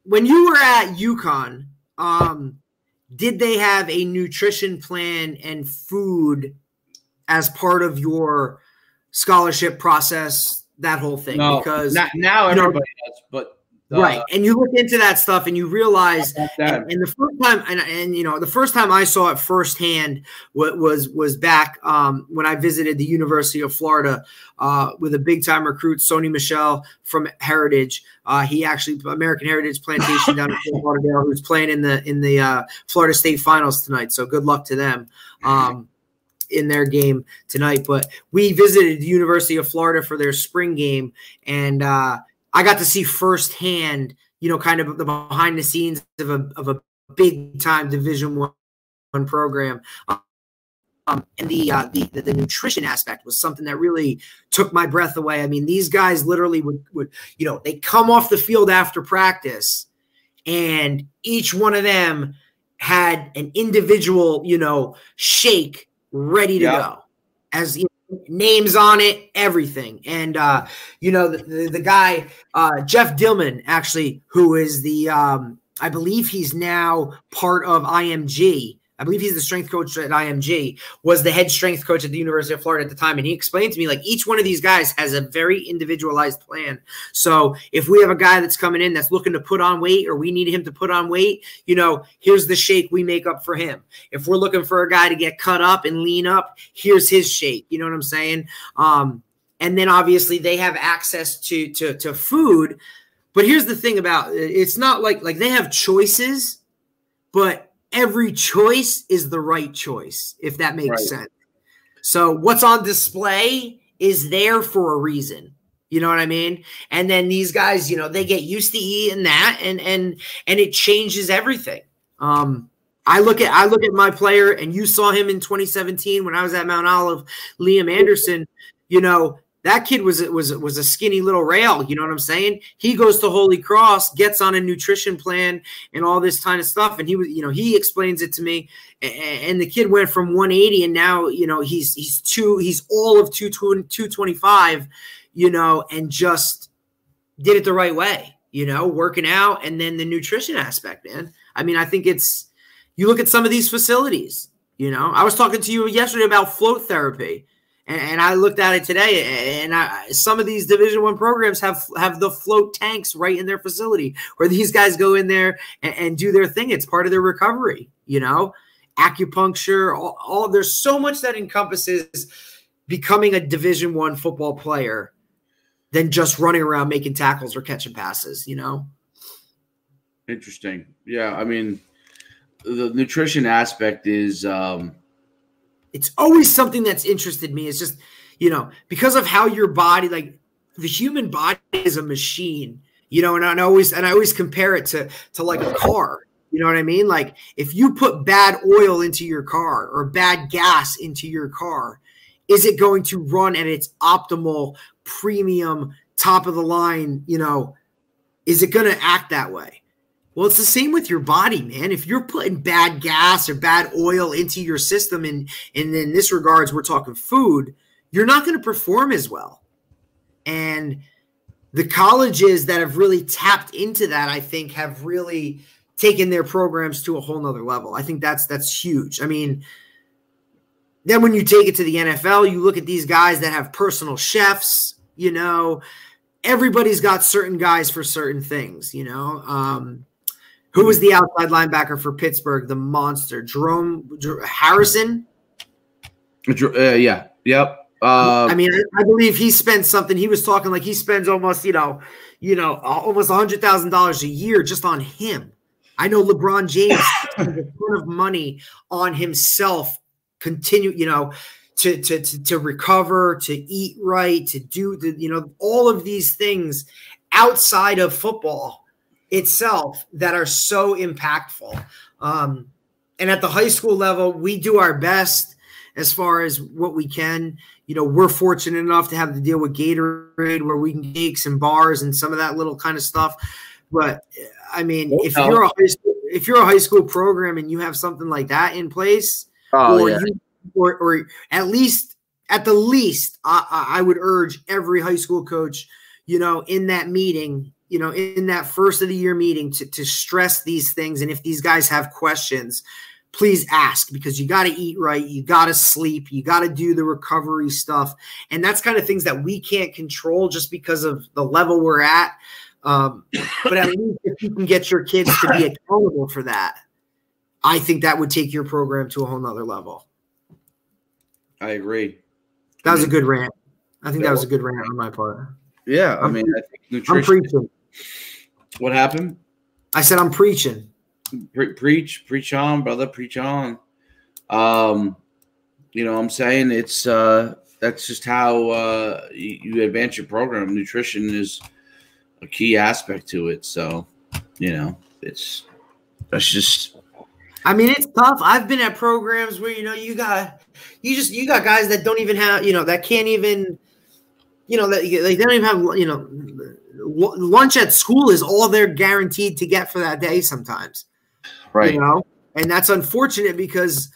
when you were at UConn, um, did they have a nutrition plan and food as part of your scholarship process? That whole thing, No, because not, now you know, everybody does, but uh, right, and you look into that stuff and you realize and, and the first time and, and you know the first time i saw it firsthand was was, was back um, when i visited the university of florida uh, with a big time recruit Sony Michel from heritage uh, he actually american heritage plantation down in Fort lauderdale who's playing in the in the uh, florida state finals tonight so good luck to them um, in their game tonight but we visited the university of florida for their spring game and uh, I got to see firsthand, you know, kind of the behind the scenes of a of a big time Division One program. Um, and the, uh, the the nutrition aspect was something that really took my breath away. I mean, these guys literally would would you know they come off the field after practice, and each one of them had an individual you know shake ready to Yeah. go, as you know, names on it, everything. And uh, you know the, the, the guy uh, Jeff Dillman actually, who is the um, I believe he's now part of IMG. I believe he's the strength coach at IMG. Was the head strength coach at the University of Florida at the time, and he explained to me like each one of these guys has a very individualized plan. So if we have a guy that's coming in that's looking to put on weight, or we need him to put on weight, you know, here's the shake we make up for him. If we're looking for a guy to get cut up and lean up, here's his shake. You know what I'm saying? Um, and then obviously they have access to to to food. But here's the thing about it's not like like they have choices, but every choice is the right choice, if that makes Right. sense. So what's on display is there for a reason. You know what I mean? And then these guys, you know, they get used to eating that and and and it changes everything. Um I look at I look at my player and you saw him in 2017 when I was at Mount Olive, Liam Anderson, you know, that kid was was was a skinny little rail, you know what I'm saying? He goes to Holy Cross, gets on a nutrition plan and all this kind of stuff and he was, you know, he explains it to me and the kid went from 180 and now, you know, he's he's two he's all of 225, you know, and just did it the right way, you know, working out and then the nutrition aspect, man. I mean, I think it's you look at some of these facilities, you know. I was talking to you yesterday about float therapy. And, and I looked at it today, and I, some of these Division One programs have have the float tanks right in their facility, where these guys go in there and, and do their thing. It's part of their recovery, you know, acupuncture. All, all there's so much that encompasses becoming a Division One football player than just running around making tackles or catching passes. You know, Interesting. Yeah, I mean, the nutrition aspect is um, it's always something that's interested me. It's just, you know, because of how your body, like the human body is a machine, you know, and I always and I always compare it to to like a car. You know what I mean? Like if you put bad oil into your car or bad gas into your car, is it going to run at its optimal premium top of the line, you know, is it going to act that way? Well, it's the same with your body, man. If you're putting bad gas or bad oil into your system, and and in this regards, we're talking food, you're not going to perform as well. And the colleges that have really tapped into that, I think, have really taken their programs to a whole nother level. I think that's that's huge. I mean, then when you take it to the NFL, you look at these guys that have personal chefs, you know, everybody's got certain guys for certain things, you know. Um, who was the outside linebacker for Pittsburgh? The monster, Jerome Jer- Harrison. uh, yeah, yep. Uh, I mean, I, I believe he spent something. He was talking like he spends almost, you know, you know, almost a hundred thousand dollars a year just on him. I know LeBron James <coughs> spends a ton of money on himself. Continue, you know, to to to, to recover, to eat right, to do the, you know, all of these things outside of football itself that are so impactful. Um, and at the high school level, we do our best as far as what we can. You know, we're fortunate enough to have to deal with Gatorade where we can cakes and bars and some of that little kind of stuff. But I mean, if you're a high school, if you're a high school program and you have something like that in place, Oh, or, yeah. you, or or at least at the least, I, I I would urge every high school coach, you know, in that meeting, you know, in that first of the year meeting, to to stress these things. And if these guys have questions, please ask because you got to eat right, you got to sleep, you got to do the recovery stuff, and that's kind of things that we can't control just because of the level we're at. Um, but at least if you can get your kids to be accountable for that, I think that would take your program to a whole nother level. I agree. That was a good rant. I think that was a good rant on my part. Yeah, I mean, I think I'm nutrition. What happened? I said I'm preaching. Pre- preach, preach on, brother, preach on. Um, you know, what I'm saying it's uh, that's just how uh, you, you advance your program. Nutrition is a key aspect to it. So, you know, it's that's just I mean, it's tough. I've been at programs where you know you got you just you got guys that don't even have you know that can't even you know that they don't even have you know lunch at school is all they're guaranteed to get for that day sometimes. right. you know? And that's unfortunate because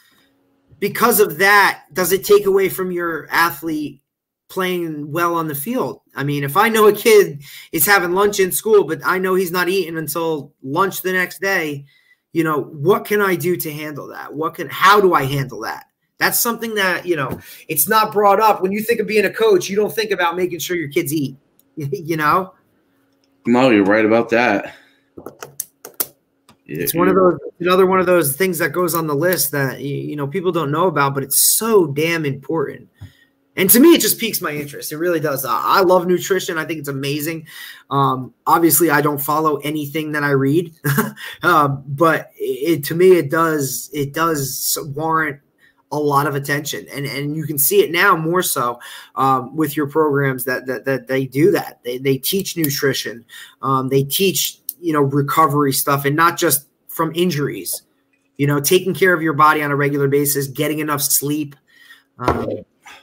because of that does it take away from your athlete playing well on the field? I mean if i know a kid is having lunch in school but i know he's not eating until lunch the next day you know what can i do to handle that? What can how do i handle that? That's something that you know it's not brought up. When you think of being a coach you don't think about making sure your kids eat <laughs> you know No, you're right about that. It's one of those another one of those things that goes on the list that you, know people don't know about, but it's so damn important. And to me, it just piques my interest. It really does. I, I love nutrition. I think it's amazing. Um, obviously, I don't follow anything that I read, um, <laughs> but it, to me, it does it does warrant a lot of attention, and and you can see it now more so um, with your programs that that that they do that. They they teach nutrition. Um, they teach you know recovery stuff, and not just from injuries. You know, taking care of your body on a regular basis, getting enough sleep. Um,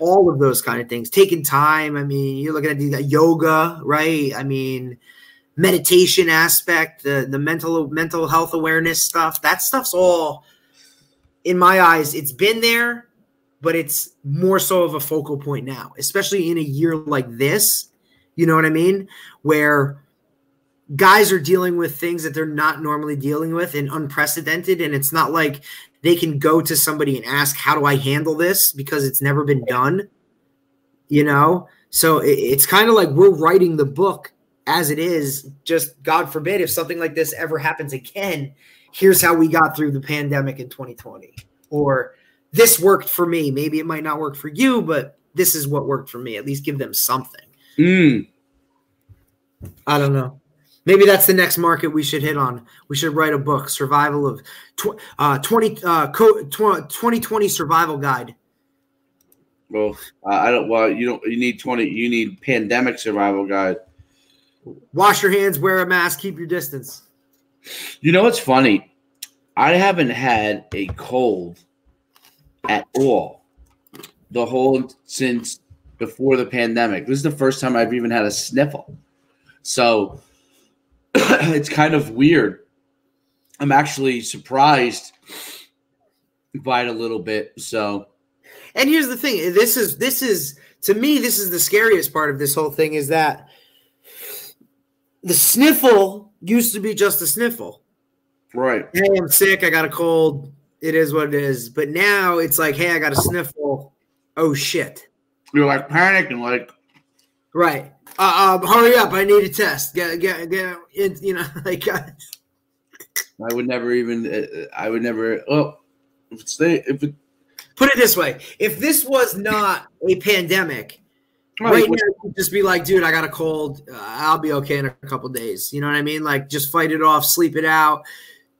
all of those kind of things taking time i mean you're looking at the yoga right i mean meditation aspect the the mental mental health awareness stuff that stuff's all in my eyes it's been there but it's more so of a focal point now especially in a year like this. You know what i mean? Where guys are dealing with things that they're not normally dealing with and unprecedented. And it's not like they can go to somebody and ask how do i handle this? because it's never been done you know? So it's kind of like we're writing the book as it is. Just god forbid if something like this ever happens again here's how we got through the pandemic in 2020 or this worked for me maybe it might not work for you but this is what worked for me at least give them something Mm, i don't know maybe that's the next market we should hit on we should write a book survival of tw- uh, 20 uh, co- tw- 2020 survival guide well, I I don't. Well, you don't. You need twenty. You need pandemic survival guide. wash your hands wear a mask keep your distance You know what's funny? I haven't had a cold at all the whole since before the pandemic. This is the first time I've even had a sniffle. So <clears throat> it's kind of weird. I'm actually surprised by it a little bit. So And here's the thing: this is this is to me this is the scariest part of this whole thing is that the sniffle used to be just a sniffle. right. Hey, I'm sick. I got a cold. It is what it is. But now it's like, hey, I got a sniffle. Oh shit! You're like panicking, like Right. Uh, um, hurry up! I need a test. Get get get. It, you know, <laughs> like uh, I would never even. uh, I would never. Oh, if it's they, if it, put it this way: if this was not a pandemic, Right, right now just be like, dude, I got a cold. Uh, I'll be okay in a couple days. You know what I mean? Like, just fight it off, sleep it out.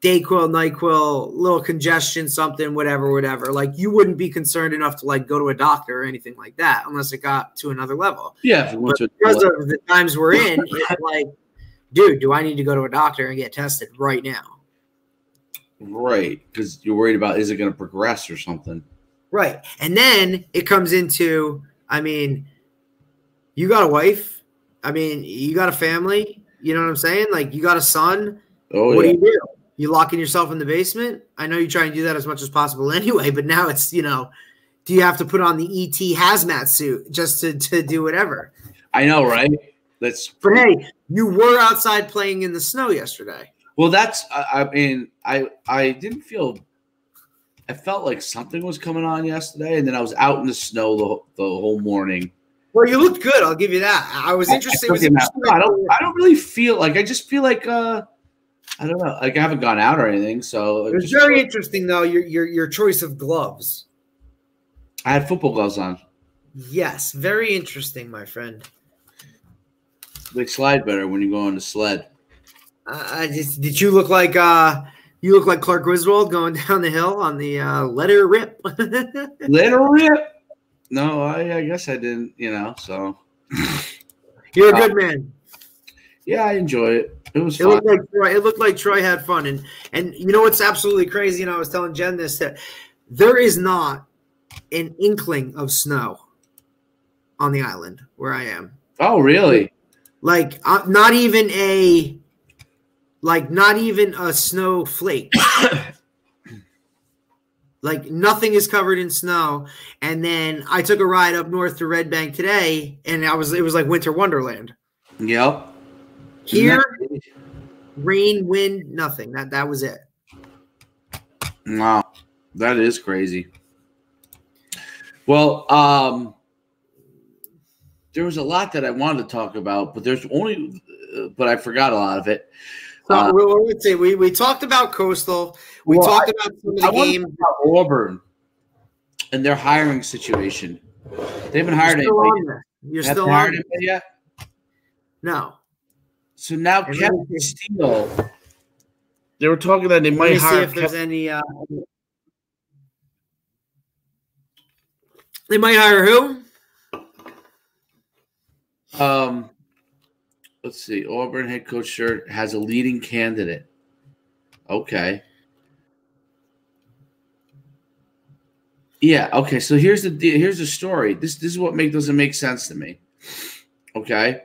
Dayquil, Nyquil, little congestion, something, whatever, whatever. Like, you wouldn't be concerned enough to like go to a doctor or anything like that, unless it got to another level. yeah, if to Because of the times we're in, it's <laughs> like dude, do I need to go to a doctor and get tested right now? Right, because you're worried about is it going to progress or something. Right. And then it comes into, I mean, you got a wife. I mean, you got a family. You know what I'm saying? Like, you got a son. Oh what yeah, do you do? You locking yourself in the basement? I know you try and do that as much as possible <laughs> anyway, but now it's, you know, do you have to put on the ET hazmat suit just to, to do whatever? I know, right? That's But hey, you were outside playing in the snow yesterday. well. That's I, I mean, I I didn't feel. I felt like something was coming on yesterday, and then I was out in the snow the, the whole morning. Well, you looked good. I'll give you that. I was interested. it was I, interesting. I don't. I don't really feel like. I just feel like. uh I don't know. Like I haven't gone out or anything, so It was just- very interesting, though. Your your your choice of gloves. I had football gloves on. Yes, very interesting, my friend. They slide better when you go on the sled. Uh, I just did you look like uh you look like Clark Griswold going <laughs> down the hill on the uh, letter rip. <laughs> letter rip. No, I, I guess I didn't. You know, so You're a good man. yeah, I enjoy it. It was It fun. looked like Troy. It looked like Troy had fun, and and you know what's absolutely crazy. And I was telling Jen this that there is not an inkling of snow on the island where I am. oh, really? Like uh, not even a like not even a snowflake. <coughs> like nothing is covered in snow. And then I took a ride up north to Red Bank today, and I was it was like winter wonderland. Yep. Here, rain, wind, nothing. That that was it. Wow, that is crazy. Well, um, there was a lot that I wanted to talk about, but there's only, uh, but I forgot a lot of it. So Uh, we. We we talked about coastal. We Well, talked about some of the want to game. about Auburn and their hiring situation. They haven't hired You're still anybody. on there. You're Haven't still hired on. anybody yet. No. So now And Kevin let. Steele. They were talking that they might me see hire. if there's Kevin, any. Uh, they might hire who? um, let's see. Auburn head coach shirt has a leading candidate. Okay. Yeah. Okay. So here's the here's the story. This this is what make doesn't make sense to me. Okay.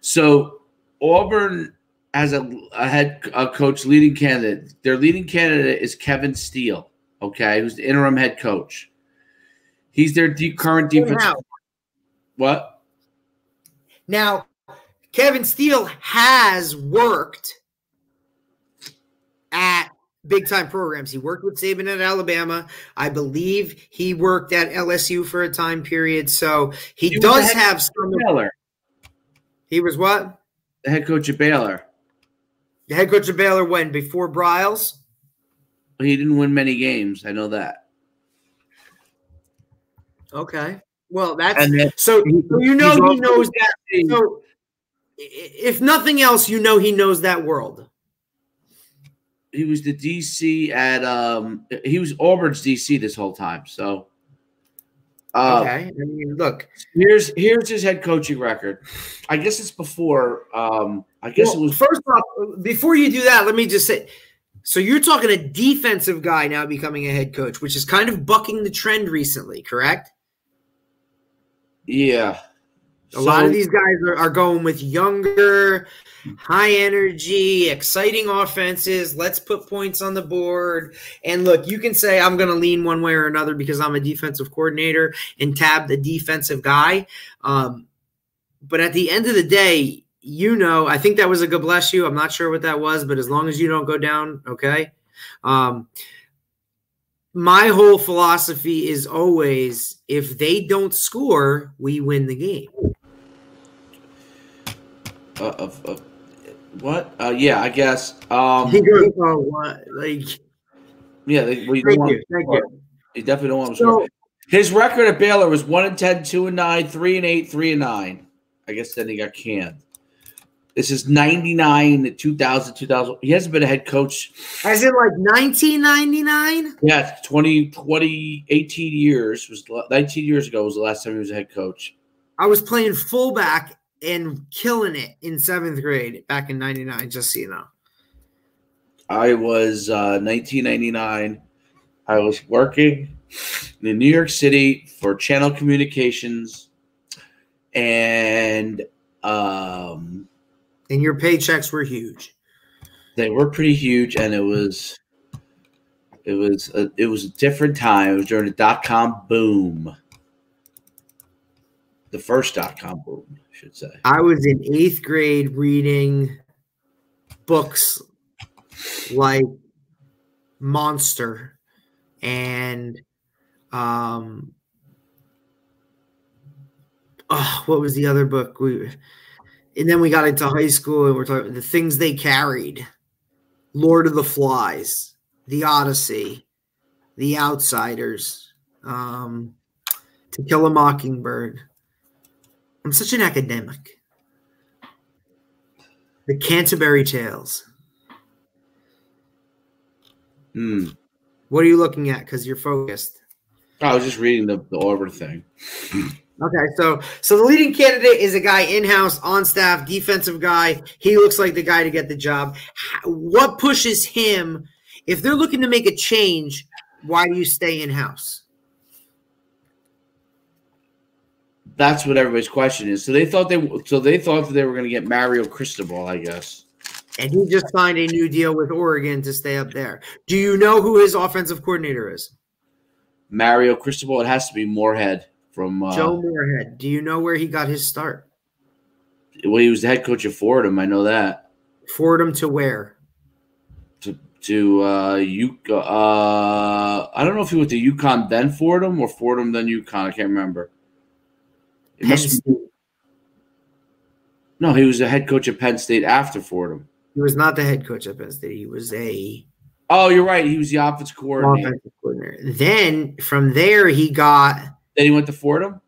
So Auburn has a, a head a coach leading candidate. Their leading candidate is Kevin Steele. Okay, who's the interim head coach. He's their de- current defense. Now, What? now, Kevin Steele has worked at big time programs. He worked with Saban at Alabama. I believe he worked at LSU for a time period. So he, He does have some. Baylor, He was what? the head coach of Baylor. The head coach of Baylor when? Before Briles? He didn't win many games. I know that. Okay. Well, that's then so, he- so you know he knows that. So, if nothing else, you know he knows that world. He was the DC at um he was Auburn's DC this whole time. So uh okay. I mean, look. here's here's his head coaching record. I guess it's before um I guess well, it was first off, before you do that, let me just say. So you're talking a defensive guy now becoming a head coach, which is kind of bucking the trend recently, correct? yeah. A lot of these guys are, are going with younger, high energy, exciting offenses. Let's put points on the board. And look, you can say I'm going to lean one way or another because I'm a defensive coordinator and tab the defensive guy. Um, but at the end of the day, you know, I think that was a good bless you. I'm not sure what that was, but as long as you don't go down, okay. Um, my whole philosophy is always if they don't score, we win the game. uh, of, of what? Uh yeah, I guess. Um He goes, oh, what? Like, yeah, they, well, you thank you, thank. You definitely don't want to So- His record at Baylor was 1 and 10, 2 and 9, 3 and 8, 3 and 9. I guess then he got canned. This is 99, 2000, 2000. He hasn't been a head coach. As in, like 1999. Yeah, 20, 20, 18 years was 19 years ago was the last time he was a head coach. I was playing fullback and killing it in seventh grade back in '99? Just so you know. I was uh, 1999. I was working in New York City for Channel Communications, and um, And your paychecks were huge. they were pretty huge, and it was it was a, it was a different time. It was during the dot com boom, the first dot com boom, should say. I was in eighth grade reading books like Monster and um oh, what was the other book we and then we got into high school and we're talking the things they carried Lord of the Flies, The Odyssey, The Outsiders, um To Kill a Mockingbird. I'm such an academic. The Canterbury Tales. Hmm. What are you looking at? Because you're focused. I was just reading the, the Arbor thing. <laughs> Okay, so so the leading candidate is a guy in house, on staff, defensive guy. He looks like the guy to get the job. What pushes him? If they're looking to make a change, why do you stay in house? That's what everybody's question is. So they thought they so they thought that they were going to get Mario Cristobal, I guess. And he just signed a new deal with Oregon to stay up there. Do you know who his offensive coordinator is? Mario Cristobal. It has to be Moorhead from. Uh, Joe Moorhead. Do you know where he got his start? Well, he was the head coach of Fordham. I know that. Fordham to where? To to uh, Uca, uh I don't know if he went to UConn then Fordham or Fordham then UConn. I can't remember. It Penn must State. be, no, he was the head coach of Penn State after Fordham. He was not the head coach at Penn State. He was a Oh, you're right. He was the offensive coordinator. offensive coordinator. Then from there, he got Then he went to Fordham.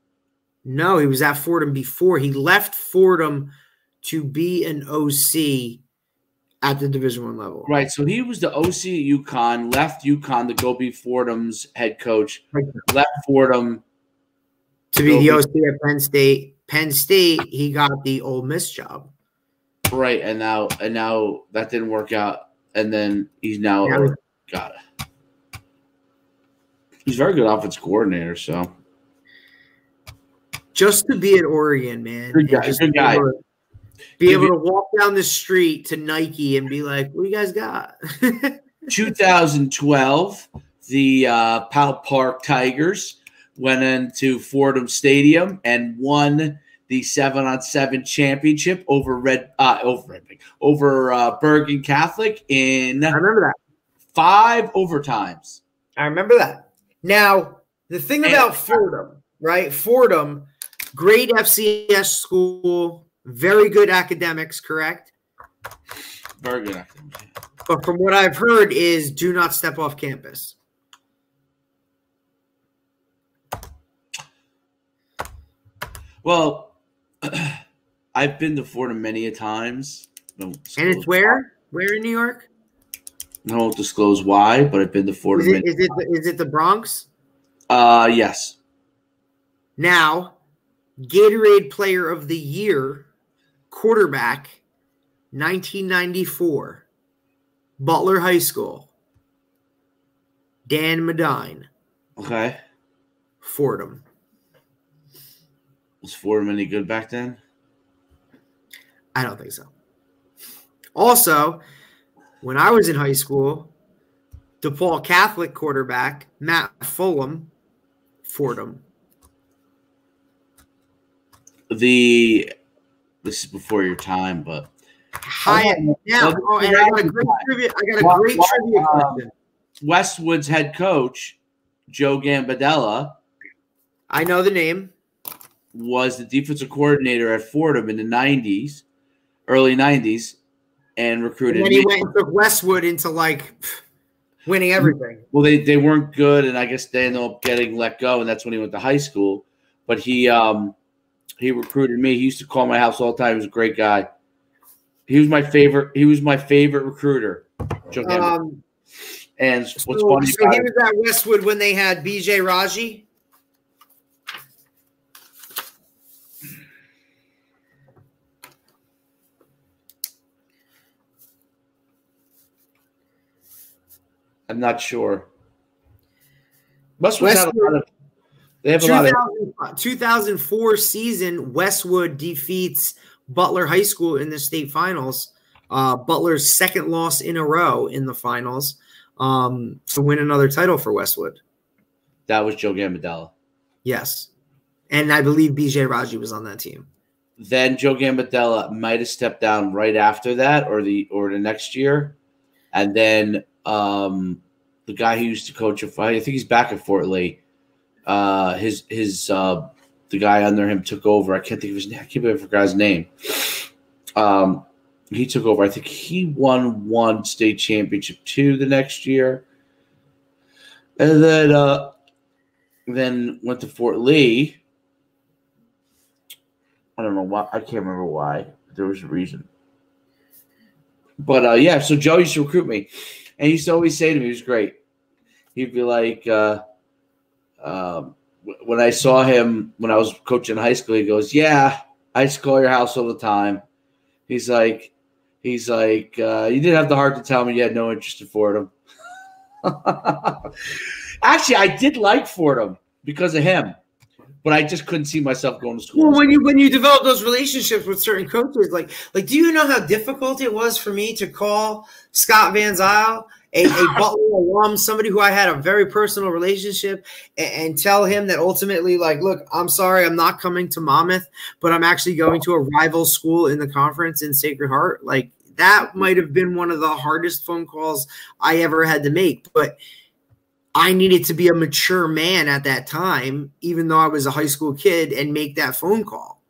no. He was at Fordham before he left Fordham to be an OC at the Division One level. Right. So he was the OC at UConn, left UConn to go be Fordham's head coach, Right. left Fordham. To be the OC at Penn State. Penn State, he got the Ole Miss job. Right. And now and now that didn't work out. And then he's now got it. He's a very good offense coordinator, so Just to be at Oregon, man. Good guy, just good be guy. able to- Be able to walk down the street to Nike and be like, "What do you guys got?" <laughs> 2012, the uh, Powell Park Tigers went into Fordham Stadium and won the seven on seven championship over Red uh, over over uh, Bergen Catholic in I remember that. five overtimes. I remember that. Now, the thing And- about Fordham, right? Fordham, great FCS school, very good academics, correct? Very good think. But from what I've heard is do not step off campus. Well, <clears throat> I've been to Fordham many a times. And it's where? Where in New York? I won't disclose why, but I've been to Is Fordham. it, many- is it the, is it the Bronx? uh, yes. Now, Gatorade Player of the Year, quarterback, 1994, Butler High School, Dan Medine, Okay. Fordham. Was Fordham any good back then? I don't think so. Also, when I was in high school, DePaul Catholic quarterback Matt Fulham, Fordham. The this is before your time, but Hi, well, oh, and I got a great trivia. I got a Well, great well, trivia um, question. Westwood's head coach Joe Gambardella I know the name. Was the defensive coordinator at Fordham in the '90s, early '90s, and recruited. And then he me. went and took Westwood into like winning everything. Well, they, they weren't good, and I guess they ended up getting let go, and that's when he went to high school. But he um he recruited me. He used to call my house all the time. He was a great guy. He was my favorite. He was my favorite recruiter. Um, and so, what's funny so he was at Westwood when they had BJ Raji. I'm not sure. Westwood's had a lot of. They have a lot of. 2004 season, Westwood defeats Butler High School in the state finals. Uh, Butler's second loss in a row in the finals um, to win another title for Westwood. That was Joe Gambardella. Yes. And I believe BJ Raji was on that team. Then Joe Gambardella might have stepped down right after that or the or the next year. And then um, the guy who used to coach at I think he's back at Fort Lee. Uh, his his uh, the guy under him took over. I can't think of his name. I can't remember guy's name. Um, he took over. I think he won one state championship two the next year, and then uh, then went to Fort Lee. I don't know why. I can't remember why. There was a reason. But uh, yeah, so Joe used to recruit me, and he used to always say to me, "He was great." He'd be like, uh, um, when I saw him when I was coaching high school, he goes, "Yeah, I used to call your house all the time." He's like, he's like, uh, you didn't have the heart to tell me you had no interest in Fordham. <laughs> Actually, I did like Fordham because of him, but I just couldn't see myself going to school. Well, when you when you develop those relationships with certain coaches, like like, do you know how difficult it was for me to call Scott Van Zyl, a, a <laughs> Butler alum, somebody who I had a very personal relationship, and, and tell him that ultimately, like, look, I'm sorry, I'm not coming to Monmouth, but I'm actually going to a rival school in the conference in Sacred Heart. Like that might have been one of the hardest phone calls I ever had to make, but I needed to be a mature man at that time, even though I was a high school kid, and make that phone call.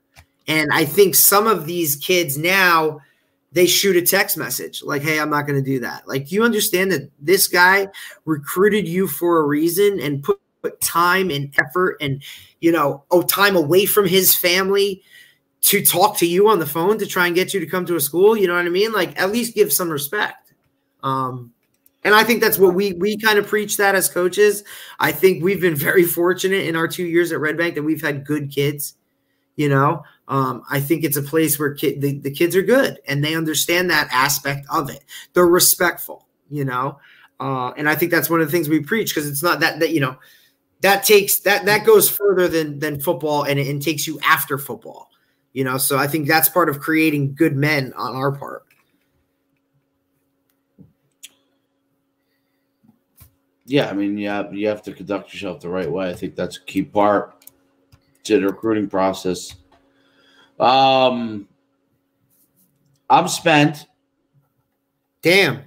And I think some of these kids now, they shoot a text message like, Hey, I'm not going to do that. Like, you understand that this guy recruited you for a reason and put, put time and effort and, you know, oh, time away from his family to talk to you on the phone to try and get you to come to a school. You know what I mean? Like, at least give some respect. Um, and I think that's what we we kind of preach that as coaches. I think we've been very fortunate in our two years at Red Bank that we've had good kids. You know, um, I think it's a place where the, the kids are good and they understand that aspect of it. They're respectful, you know, uh, and I think that's one of the things we preach because it's not that that you know that takes that that goes further than than football and, and takes you after football. You know, so I think that's part of creating good men on our part. Yeah, I mean, yeah, you have to conduct yourself the right way. I think that's a key part to the recruiting process. Um, I'm spent. Damn.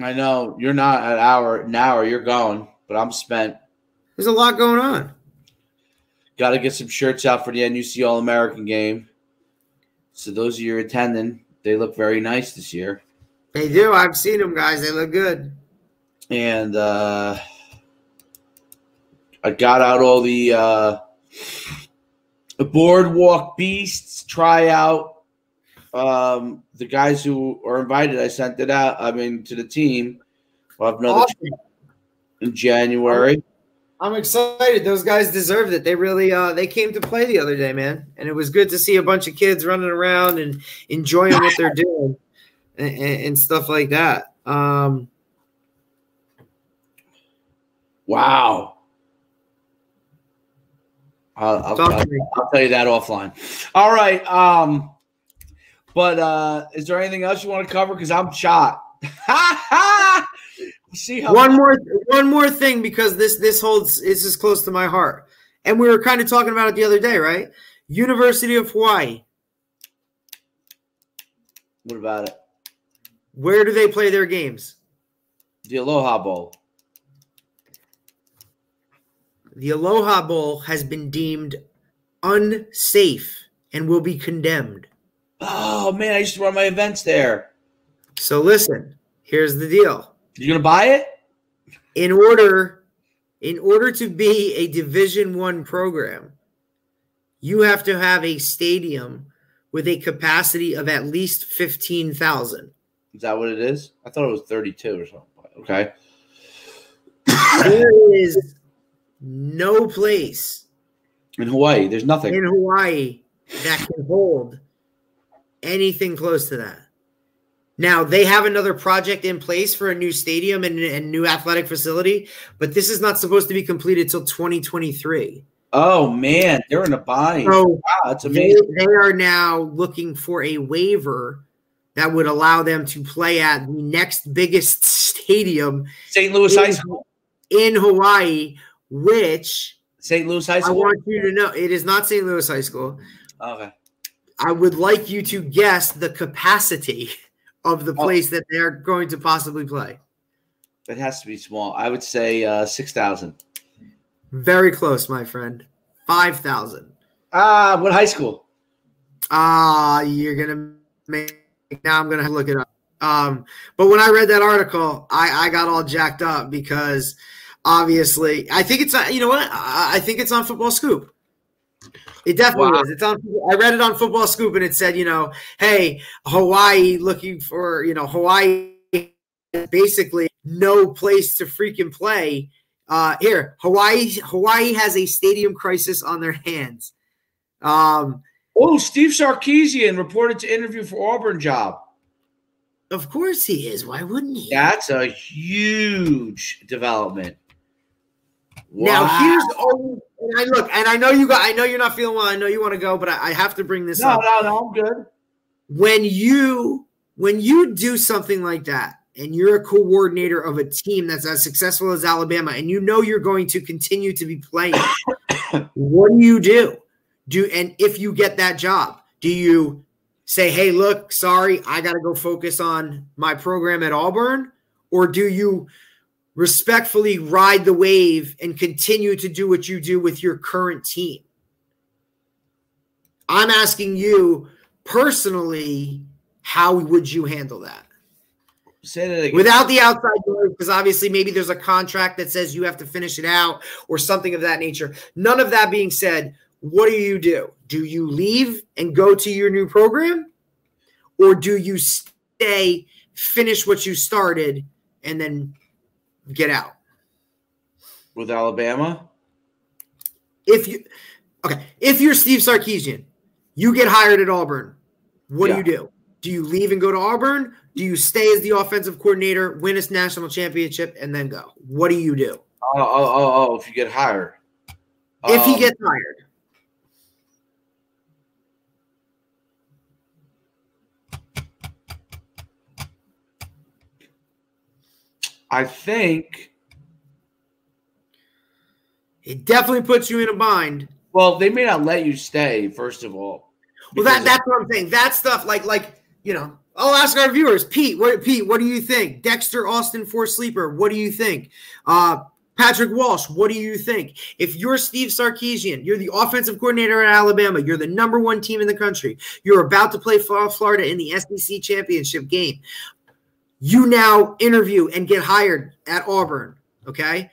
I know you're not an hour an hour. You're going, but I'm spent. There's a lot going on. Got to get some shirts out for the NUC All American game. So those of you attending, they look very nice this year. They do. I've seen them, guys. They look good and uh, I got out all the uh, boardwalk beasts tryout. Um, the guys who are invited, I sent it out. I mean, to the team. We'll have another awesome. in January. I'm excited. Those guys deserved it. They really uh they came to play the other day, man. And it was good to see a bunch of kids running around and enjoying what they're doing and, and, stuff like that. Um Wow. I'll, I'll, I'll, I'll, tell you that offline. All right. Um, but uh, is there anything else you want to cover? Because I'm shot. <laughs> See how one more one more thing because this this holds this is close to my heart, and we were kind of talking about it the other day, right? University of Hawaii. What about it? Where do they play their games? The Aloha Bowl the Aloha Bowl has been deemed unsafe and will be condemned. Oh man, I used to run my events there. So listen, here's the deal. You gonna buy it? In order, in order to be a Division One program, you have to have a stadium with a capacity of at least fifteen thousand. Is that what it is? I thought it was thirty-two or something. Okay. There is no place in Hawaii. There's nothing in Hawaii that can hold anything close to that. Now they have another project in place for a new stadium and a new athletic facility, but this is not supposed to be completed till 2023. Oh man, they're in a bind. So wow, that's amazing. they are now looking for a waiver that would allow them to play at the next biggest <laughs> stadium St. Louis High School. in Hawaii, which St. Louis High School. I want you to know it is not St. Louis High School. Okay. I would like you to guess the capacity of the Oh. place that they're going to possibly play. It has to be small. I would say uh, six thousand. Very close, my friend. 5,000. Ah, what high school? Ah, you're gonna make. Now I'm gonna look it up. Um, but when I read that article, I, I got all jacked up because obviously I think it's you know what I, I think it's on Football Scoop. It definitely Wow. is. It's on. I read it on Football Scoop, and it said, you know, hey, Hawaii looking for you know Hawaii, basically no place to freaking play. Uh, here, Hawaii, Hawaii has a stadium crisis on their hands. Um, Oh, Steve Sarkisian reported to interview for Auburn job. Of course he is. Why wouldn't he? That's a huge development. Now Wow. here's always, and I look, and I know you got, I know you're not feeling well. I know you want to go, but I, I have to bring this no, up. no, no, I'm good. When you when you do something like that, and you're a coordinator of a team that's as successful as Alabama, and you know you're going to continue to be playing, <coughs> what do you do? Do and if you get that job, do you say, "Hey, look, sorry, I got to go focus on my program at Auburn," or do you respectfully ride the wave and continue to do what you do with your current team? I'm asking you personally, how would you handle that? Say that again. Without the outside noise, because obviously maybe there's a contract that says you have to finish it out or something of that nature. None of that being said, what do you do? Do you leave and go to your new program? Or do you stay, finish what you started, and then get out? with Alabama. If you okay, if you're Steve Sarkisian, you get hired at Auburn. What Yeah. do you do? Do you leave and go to Auburn? Do you stay as the offensive coordinator, win a national championship, and then go? What do you do Oh, oh, oh, oh if you get hired. if he Um, gets hired? I think. It definitely puts you in a bind. Well, they may not let you stay. First of all. Well, that that's what I'm saying. That stuff, like like you know, I'll ask our viewers. Pete, what Pete, what do you think? Dexter Austin for sleeper, what do you think? Uh, Patrick Walsh, what do you think? If you're Steve Sarkisian, you're the offensive coordinator at Alabama, you're the number one team in the country, you're about to play Fl- Florida in the SEC championship game. You now interview and get hired at Auburn. Okay,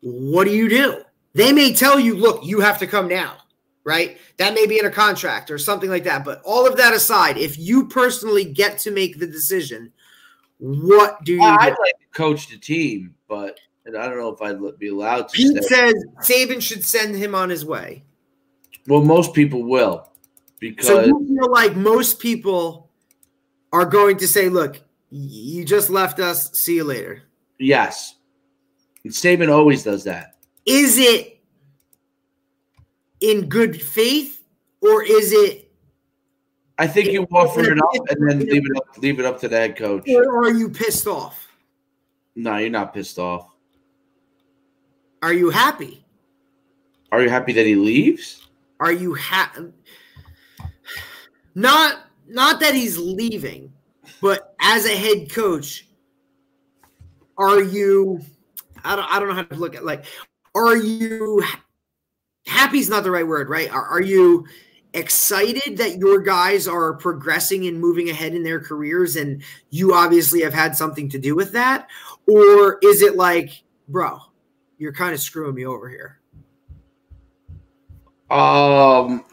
what do you do? They may tell you, look, you have to come now right? That may be in a contract or something like that. But all of that aside, if you personally get to make the decision, what do you I- I'd like to coach the team, but and I don't know if I'd be allowed to. Pete says Saban should send him on his way. well, most people will, because So you feel like most people are going to say, look, you just left us. See you later. yes, and Saban always does that. Is it in good faith or is it I think you offer it up and then leave it up, leave it up to the head coach. or are you pissed off? No, you're not pissed off. Are you happy? Are you happy that he leaves? Are you ha- <sighs> not not that he's leaving, but as a head coach, are you I don't I don't know how to look at like are you happy is not the right word, right? Are, are you excited that your guys are progressing and moving ahead in their careers and you obviously have had something to do with that? Or is it like, bro, you're kind of screwing me over here? Um,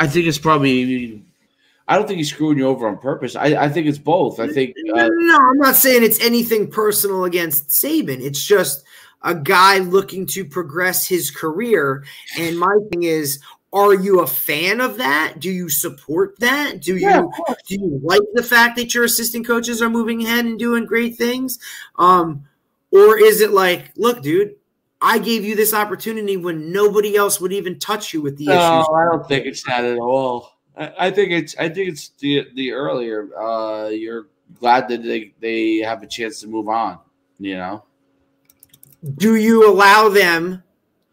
I think it's probably. I don't think he's screwing you over on purpose. I, I think it's both. I think uh, no, no. I'm not saying it's anything personal against Saban. It's just a guy looking to progress his career. And my thing is, are you a fan of that? Do you support that? Do Yeah, you do you like the fact that your assistant coaches are moving ahead and doing great things? Um, or is it like, look, dude, I gave you this opportunity when nobody else would even touch you with the No, issues? I don't think it's that at all. I, I think it's I think it's the the earlier. Uh, you're glad that they they have a chance to move on. You know. Do you allow them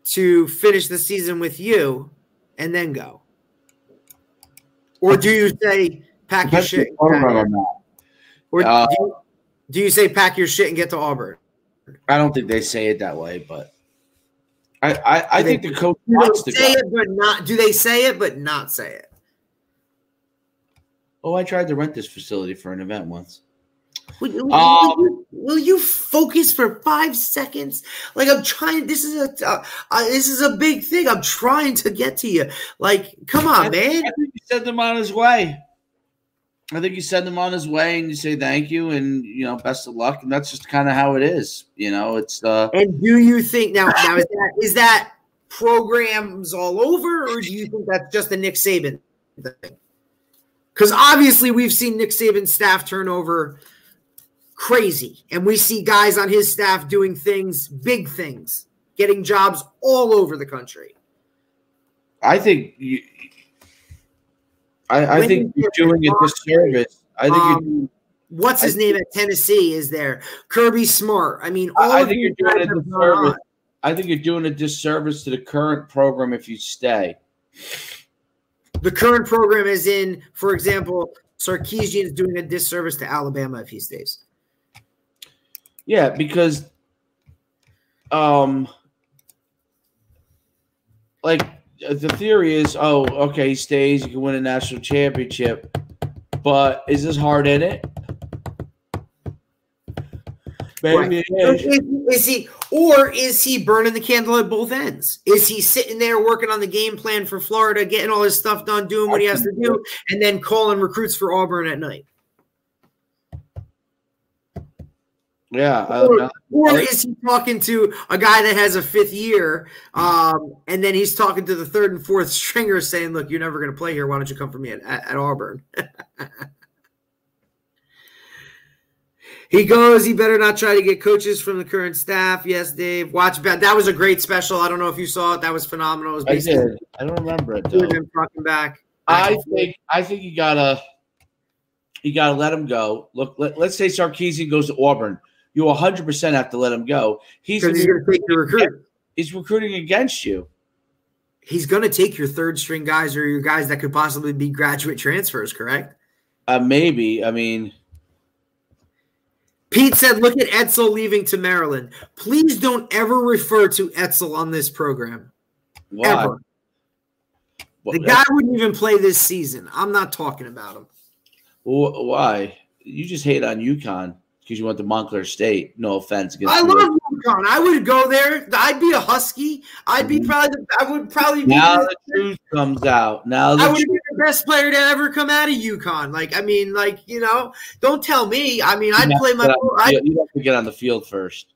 to finish the season with you and then go? Or do you say pack your shit? what program I'm at. Or Uh, do, you, do you say pack your shit and get to Auburn? I don't think they say it that way, but I I, I think the coach wants to say go. it but not? Do they say it but not say it? Oh, I tried to rent this facility for an event once. Will, will- Um, will you, will you focus for five seconds? Like I'm trying. This is a uh, uh, this is a big thing. I'm trying to get to you. Like, come on, man. I think you send him on his way. I think you send him on his way and you say thank you and you know best of luck and that's just kind of how it is. You know, it's uh And do you think now? Now is that is that programs all over, or do you think that's just a Nick Saban thing? Because obviously we've seen Nick Saban's staff turnover crazy, and we see guys on his staff doing things, big things, getting jobs all over the country. I think you I, I think you you're doing a disservice. I think Um, what's his name at Tennessee? Is there Kirby Smart? I mean, all I, I think you're doing a have gone on. disservice. I think you're doing a disservice to the current program if you stay. The current program is in, for example, Sarkisian is doing a disservice to Alabama if he stays. Yeah, because um like the theory is, oh, okay, he stays, you can win a national championship, but is this hard in it? Maybe it Is, is. is he, or is he burning the candle at both ends? Is he sitting there working on the game plan for Florida, getting all his stuff done, doing what he has to do, and then calling recruits for Auburn at night? Yeah, Or, I- or is he talking to a guy that has a fifth year, um, and then he's talking to the third and fourth <laughs> stringer, saying, "Look, you're never going to play here. Why don't you come for me at, at, at Auburn?" <laughs> he goes. He better not try to get coaches from the current staff. Yes, Dave. Watch back. That was a great special. I don't know if you saw it. That was phenomenal. It was I did. I don't remember it though. them talking back. I think I think you gotta you gotta let him go. Look, let, let's say Sarkisian goes to Auburn. You 100 percent have to let him go. He's he's going to take your recruit. he's recruiting against you. He's going to take your third string guys or your guys that could possibly be graduate transfers. Correct. Uh, maybe. I mean, Pete said, look at Edsall leaving to Maryland. Please don't ever refer to Edsall on this program. why? Ever. The uh, guy wouldn't even play this season. I'm not talking about him. why? You just hate on UConn because you went to Montclair State. No offense I love UConn. I would go there. I'd be a Husky. I'd be Mhm. probably the, I would probably be Now the, truth comes out. Now I would truth. be the best player to ever come out of UConn. Like, I mean, like, you know, don't tell me. I mean, I'd You play my to get on the I, field- you have to get on the field first.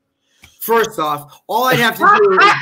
first off, all I'd have to do is <laughs>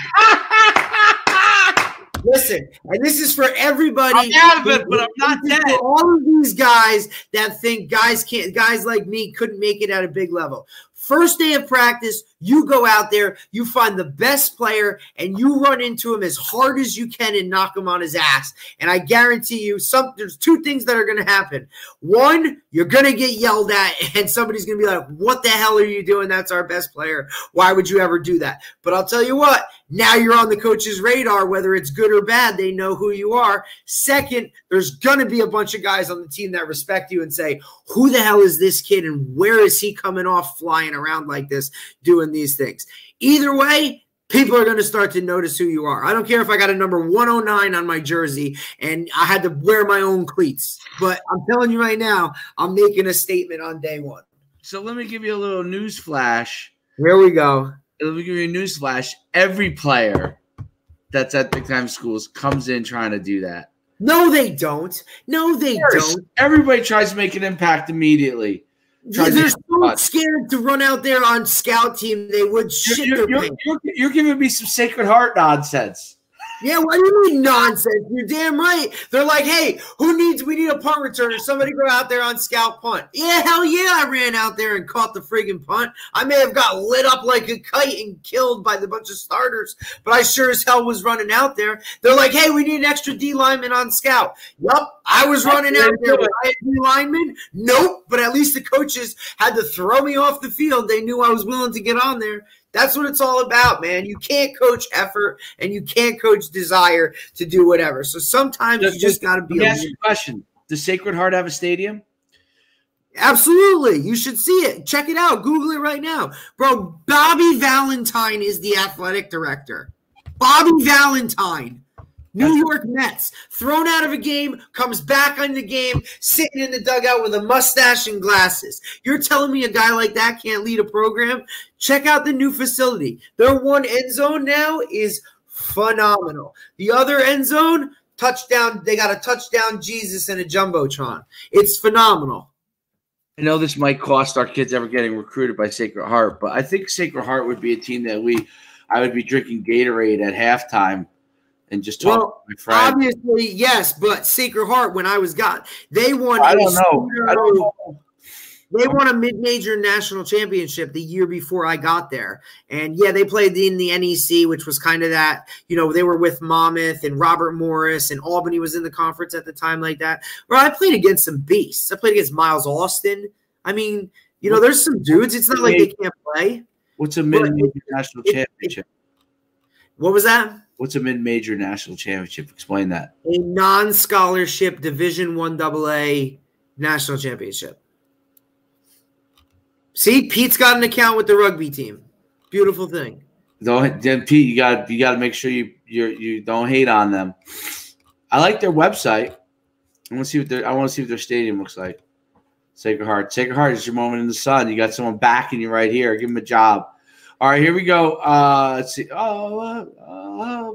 Listen, and this is for everybody. I'm out of it, but I'm not dead. All of these guys that think guys can't, guys like me couldn't make it at a big level. First day of practice, you go out there, you find the best player, and you run into him as hard as you can and knock him on his ass. And I guarantee you, some there's two things that are going to happen. One, you're going to get yelled at, <laughs> and somebody's going to be like, "What the hell are you doing? That's our best player. Why would you ever do that?" But I'll tell you what, now you're on the coach's radar, whether it's good or bad. They know who you are. Second, there's going to be a bunch of guys on the team that respect you and say, Who the hell is this kid and where is he coming off flying around like this, doing these things? Either way, people are going to start to notice who you are. I don't care if I got a number 109 on my jersey and I had to wear my own cleats, but I'm telling you right now, I'm making a statement on day one. So let me give you a little news flash. Here we go. Let me give you a news flash. Every player that's at big time schools comes in trying to do that. No, they don't. No, they don't. Everybody tries to make an impact immediately. Try They're to- so scared to run out there on scout team. They would shit You're, you're, pants. you're, you're giving me some Sacred Heart nonsense. Yeah, what do you mean nonsense? You're damn right. They're like, hey, who needs? We need a punt returner. Somebody go out there on scout punt. Yeah, hell yeah, I ran out there and caught the friggin' punt. I may have got lit up like a kite and killed by the bunch of starters, but I sure as hell was running out there. They're like, hey, we need an extra D lineman on scout. Yup, I was running out there. with I D lineman? Nope. But at least the coaches had to throw me off the field. They knew I was willing to get on there. That's what it's all about, man. You can't coach effort and you can't coach desire to do whatever. So sometimes you just got to be. Let me ask you a question: Does Sacred Heart have a stadium? Absolutely. You should see it. Check it out. Google it right now. Bro, Bobby Valentine is the athletic director. Bobby Valentine. New York Mets, thrown out of a game, comes back on the game, sitting in the dugout with a mustache and glasses. You're telling me a guy like that can't lead a program? Check out the new facility. Their one end zone now is phenomenal. The other end zone, touchdown, they got a touchdown Jesus and a Jumbotron. It's phenomenal. I know this might cost our kids ever getting recruited by Sacred Heart, but I think Sacred Heart would be a team that we I would be drinking Gatorade at halftime and just talk well, my friend. Obviously, yes, but Sacred Heart, when I was got, they won. I don't know. I don't know. They won a mid-major national championship the year before I got there, and yeah, they played in the NEC, which was kind of that. You know, they were with Monmouth and Robert Morris, and Albany was in the conference at the time, like that. Where I played against some beasts. I played against Miles Austin. I mean, you know, there's some dudes. It's not like they can't play. What's a mid-major national championship? what was that? What's a mid-major national championship? Explain that. A non-scholarship Division One AA national championship. See, Pete's got an account with the rugby team. Beautiful thing. Don't then Pete, you got you got to make sure you you you don't hate on them. I like their website. I want to see what their I want to see what their stadium looks like. Sacred Heart. Sacred Heart is your moment in the sun. You got someone backing you right here. Give them a job. All right, here we go. Uh, let's see. Oh, uh, uh,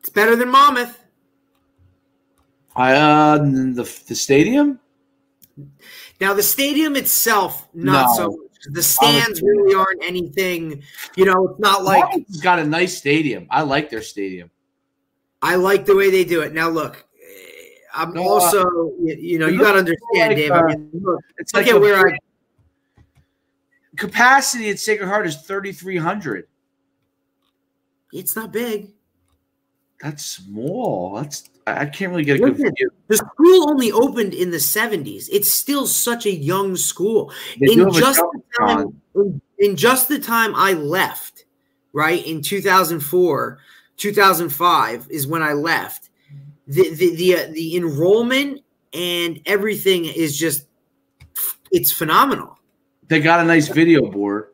it's better than Monmouth. I uh, the the stadium. Now the stadium itself, not no. so much. The stands really aren't anything. You know, it's not like it's got a nice stadium. I like their stadium. I like the way they do it. Now look, I'm no, also uh, you know you got to understand, like, Dave. I mean, look, it's like where I capacity at Sacred Heart is 3,300. It's not big. That's small. That's I can't really get a good view. The school only opened in the 70s. It's still such a young school. in just the time, in, in just the time I left, right in 2004, 2005 is when I left. The the the, uh, the enrollment and everything is just it's phenomenal. They got a nice video board.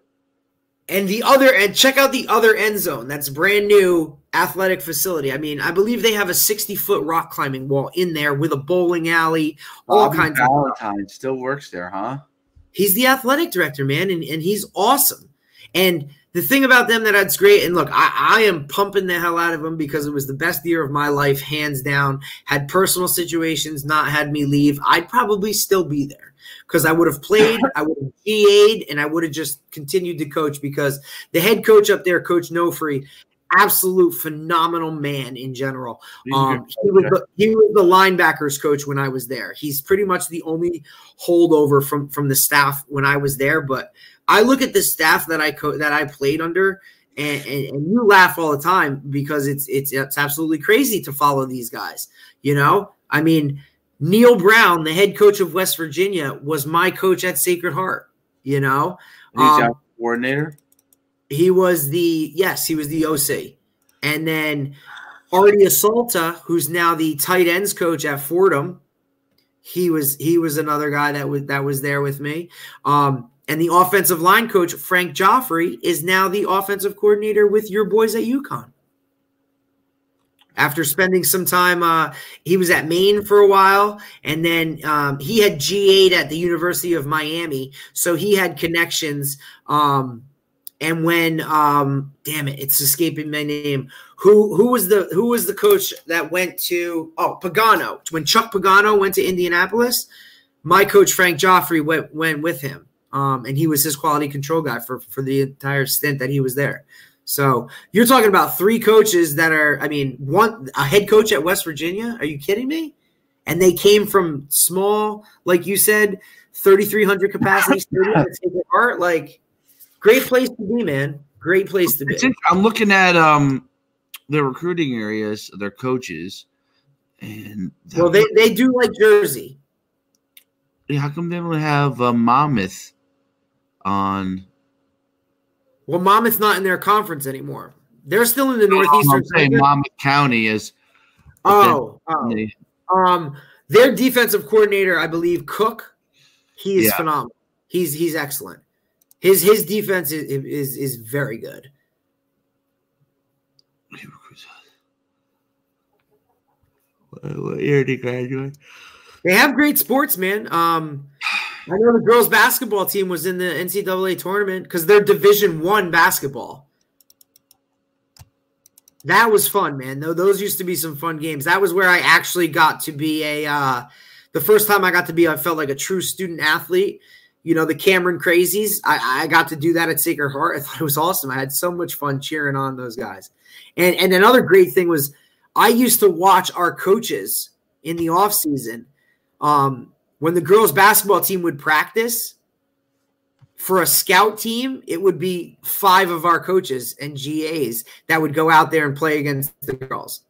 And the other and check out the other end zone. That's brand new athletic facility. I mean, I believe they have a 60 foot rock climbing wall in there with a bowling alley, all Bobby kinds Valentine of Valentine still works there, huh? He's the athletic director, man, and, and he's awesome. And the thing about them that that's great, and look, I, I am pumping the hell out of them because it was the best year of my life, hands down. Had personal situations not had me leave, I'd probably still be there because I would have played, I would have GA'd, and I would have just continued to coach because the head coach up there, Coach Nofri, absolute phenomenal man in general. Um, he, was the, he was the linebackers coach when I was there. He's pretty much the only holdover from from the staff when I was there. But I look at the staff that I co- that I played under. And, and, and, you laugh all the time because it's it's it's absolutely crazy to follow these guys. You know, I mean, Neal Brown, the head coach of West Virginia, was my coach at Sacred Heart. You know, um, coordinator. He was the yes, he was the OC, and then Artie Asselta, who's now the tight ends coach at Fordham. He was he was another guy that was that was there with me. Um, and the offensive line coach Frank Giufre is now the offensive coordinator with your boys at UConn after spending some time. Uh, he was at Maine for a while, and then um, he had GA'd at the University of Miami, so he had connections. Um, and when, um, damn it, it's escaping my name. Who who was the who was the coach that went to? Oh, Pagano. When Chuck Pagano went to Indianapolis, my coach Frank Giufre went went with him, um, and he was his quality control guy for for the entire stint that he was there. So you're talking about three coaches that are, I mean, one a head coach at West Virginia. Are you kidding me? And they came from small, like you said, 3,300 capacity <laughs> stadium to take it apart. Like, great place to be, man. Great place to be. I'm looking at um their recruiting areas, their coaches, and Well, they, they do like Jersey. Yeah, how come they don't have uh, Monmouth on? Well, Monmouth's not in their conference anymore. They're still in the I'm Northeastern. saying Conference. Monmouth County is. Oh, oh. Um, their defensive coordinator, I believe, Cook. He is Yeah. phenomenal. He's he's excellent. His his defense is is is very good. What year did he graduate? They have great sports, man. Um, I know the girls' basketball team was in the NCAA tournament because they're Division One basketball. That was fun, man. Though those used to be some fun games. That was where I actually got to be a. Uh, the first time I got to be, I felt like a true student athlete. You know, the Cameron Crazies. I, I got to do that at Sacred Heart. I thought it was awesome. I had so much fun cheering on those guys. And and another great thing was I used to watch our coaches in the off season um, when the girls basketball team would practice for a scout team, it would be five of our coaches and GAs that would go out there and play against the girls.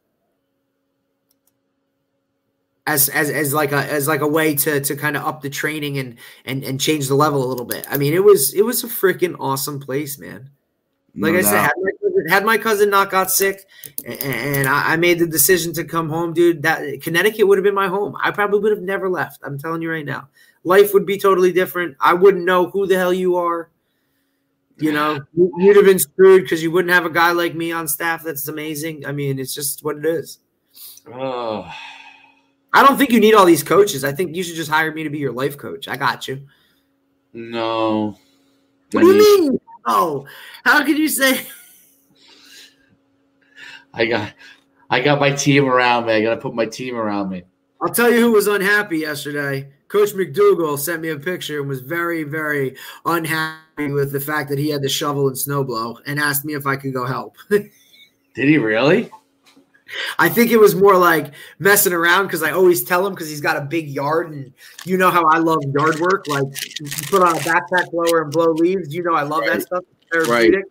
As, as, as like a as like a way to to kind of up the training and and and change the level a little bit. I mean, it was it was a freaking awesome place, man. Like No I said, had my, cousin, had my cousin not got sick, and, and I, I made the decision to come home, dude. That Connecticut would have been my home. I probably would have never left. I'm telling you right now, life would be totally different. I wouldn't know who the hell you are. You know, You- you'd have been screwed because you wouldn't have a guy like me on staff. That's amazing. I mean, it's just what it is. Oh, I don't think you need all these coaches. I think you should just hire me to be your life coach. I got you. no. What do you mean? Oh, how could you say? I got, I got my team around me. I got to put my team around me. I'll tell you who was unhappy yesterday. Coach McDougal sent me a picture and was very, very unhappy with the fact that he had to shovel and snowblow and asked me if I could go help. <laughs> Did he really? I think it was more like messing around because I always tell him because he's got a big yard and you know how I love yard work. Like you put on a backpack blower and blow leaves. You know I love that stuff. Therapeutic.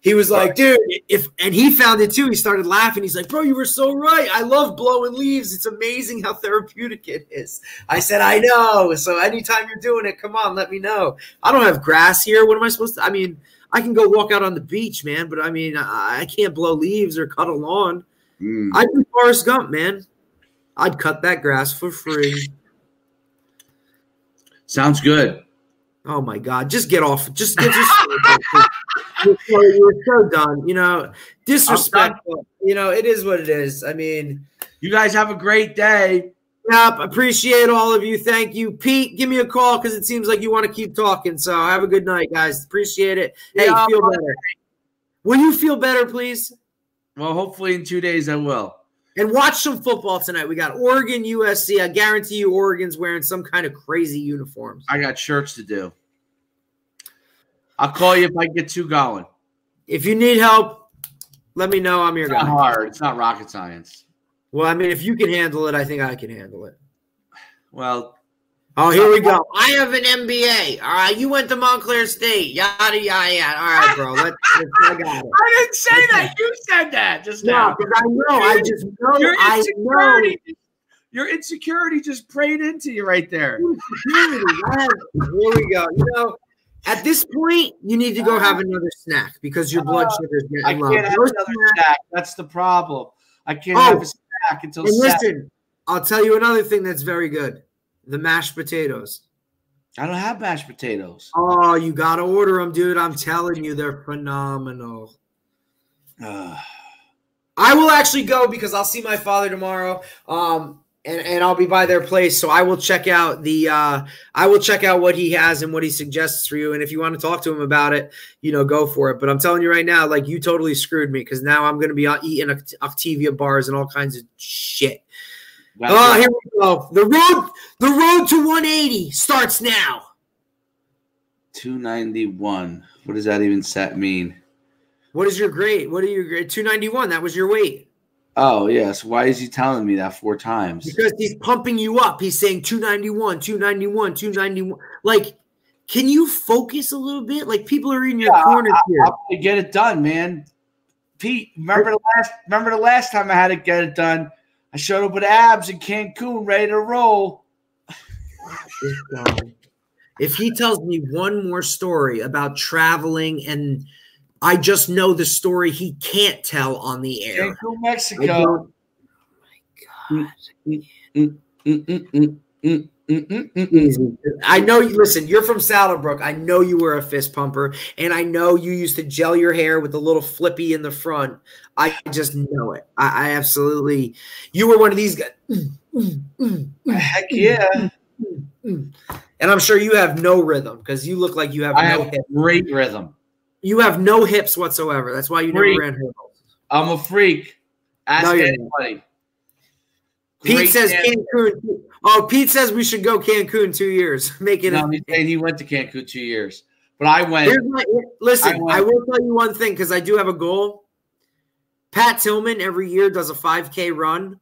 He was like, dude, if and he found it too. He started laughing. He's like, bro, you were so right. I love blowing leaves. It's amazing how therapeutic it is. I said, I know. So anytime you're doing it, come on, let me know. I don't have grass here. What am I supposed to? I mean, I can go walk out on the beach, man, but I mean, I, I can't blow leaves or cut a lawn. Mm. I'd be Forrest Gump, man. I'd cut that grass for free. Sounds good. Oh my God! Just get off. Just get just. you're so done. You know, disrespectful. You know, it is what it is. I mean, You guys have a great day. yep. Appreciate all of you. Thank you, Pete. Give me a call because it seems like you want to keep talking. So have a good night, guys. Appreciate it. Hey, Yeah, feel better. Will you feel better, please? Well, hopefully in two days I will. And watch some football tonight. We got Oregon, USC. I guarantee you, Oregon's wearing some kind of crazy uniforms. I got shirts to do. I'll call you if I get two going. If you need help, let me know. I'm your It's not guy. hard. It's not rocket science. Well, I mean, if you can handle it, I think I can handle it. Well, Oh, here we go. Oh, I have an MBA. All right, you went to Montclair State. Yada yada yada. All right, bro. Let's, let's I got it. <laughs> I didn't say that. You said that just No, now. because I know. I just know. Your I know. insecurity, your insecurity just prayed into you right there. <laughs> Security, man. Here we go. You know, at this point, you need to go uh-huh. have another snack because your blood uh-huh. sugar is I getting low. can't have Go another snack. snack. That's the problem. I can't Oh. have a snack until And seven. listen, I'll tell you another thing that's very good: the mashed potatoes. I don't have mashed potatoes. Oh, you gotta order them, dude. I'm telling you, they're phenomenal. Ugh. <sighs> I will actually go because I'll see my father tomorrow. Um, and, and I'll be by their place. So I will check out the uh I will check out what he has and what he suggests for you. And if you want to talk to him about it, you know, go for it. But I'm telling you right now, like you totally screwed me because now I'm gonna be eating Oct- Optavia bars and all kinds of shit. Oh, here we go. The road, the road to 180 starts now. 291. What does that even set mean? What is your grade? What are your grade? 291. That was your weight. Oh yes. Why is he telling me that four times? Because he's pumping you up. He's saying 291, 291, 291. Like, can you focus a little bit? Like people are in your Yeah, corner here. I'm get it done, man. Pete, remember the last remember the last time I had to get it done? I showed up with abs in Cancun, ready to roll. <laughs> If he tells me one more story about traveling and I just know the story he can't tell on the air. Cancun, I Mexico. don't- Mm, mm, mm, mm, mm, mm, mm, mm, mm. I know you listen, you're from Saddlebrook. I know you were a fist pumper, and I know you used to gel your hair with a little flippy in the front. I just know it. I, I absolutely you were one of these guys. Mm, Heck yeah. And I'm sure you have no rhythm because you look like you have I no have great rhythm. You have no hips whatsoever. That's why you never ran hurdles. I'm a freak. Ask No, anybody. Pete Great says. Cancun. Oh, Pete says we should go Cancun two years. <laughs> Make it. No, a, he he went to Cancun two years, but I went. My, listen, I went- I will tell you one thing because I do have a goal. Pat Tillman every year does a 5K run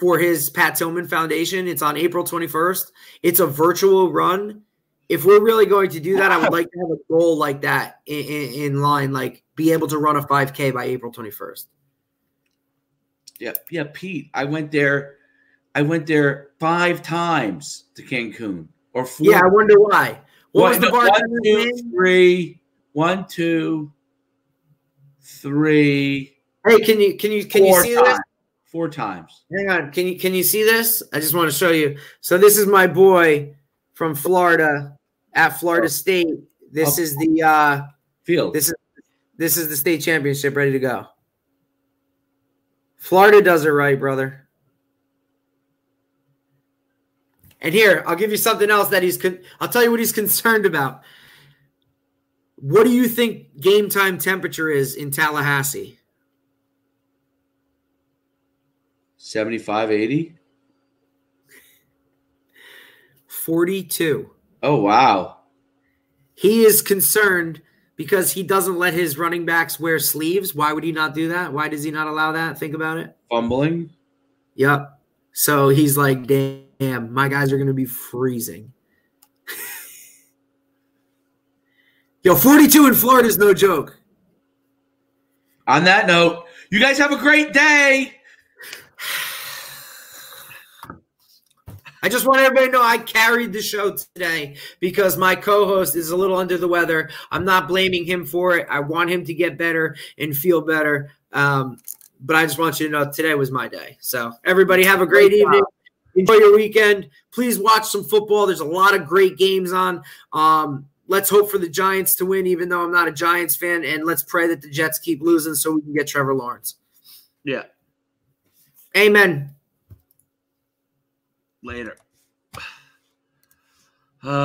for his Pat Tillman Foundation. It's on April 21st. It's a virtual run. If we're really going to do that, I would like to have a goal like that in, in, in line, like be able to run a 5K by April 21st. Yeah, yeah, Pete. I went there. I went there five times to Cancun, or four. Yeah, I wonder why. What was the no, one, two, three. One, two, three. Hey, can you can you can you see times. this? Four times. Hang on. Can you can you see this? I just want to show you. So this is my boy from Florida at Florida State. This Oh. is the uh Field. this is this is the state championship ready to go. Florida does it right, brother. And here, I'll give you something else that he's con- I'll tell you what he's concerned about. What do you think game time temperature is in Tallahassee? 75, 80. 42. Oh, wow. He is concerned because he doesn't let his running backs wear sleeves. Why would he not do that? Why does he not allow that? Think about it. Fumbling. Yep. So he's like, damn, my guys are going to be freezing. Yo, 42 in Florida is no joke. On that note, you guys have a great day. I just want everybody to know I carried the show today because my co-host is a little under the weather. I'm not blaming him for it. I want him to get better and feel better. Um, but I just want you to know today was my day. So everybody have a great Great job. Enjoy your weekend. Please watch some football. There's a lot of great games on. Um, let's hope for the Giants to win, even though I'm not a Giants fan, and let's pray that the Jets keep losing so we can get Trevor Lawrence. Yeah. Amen. Later.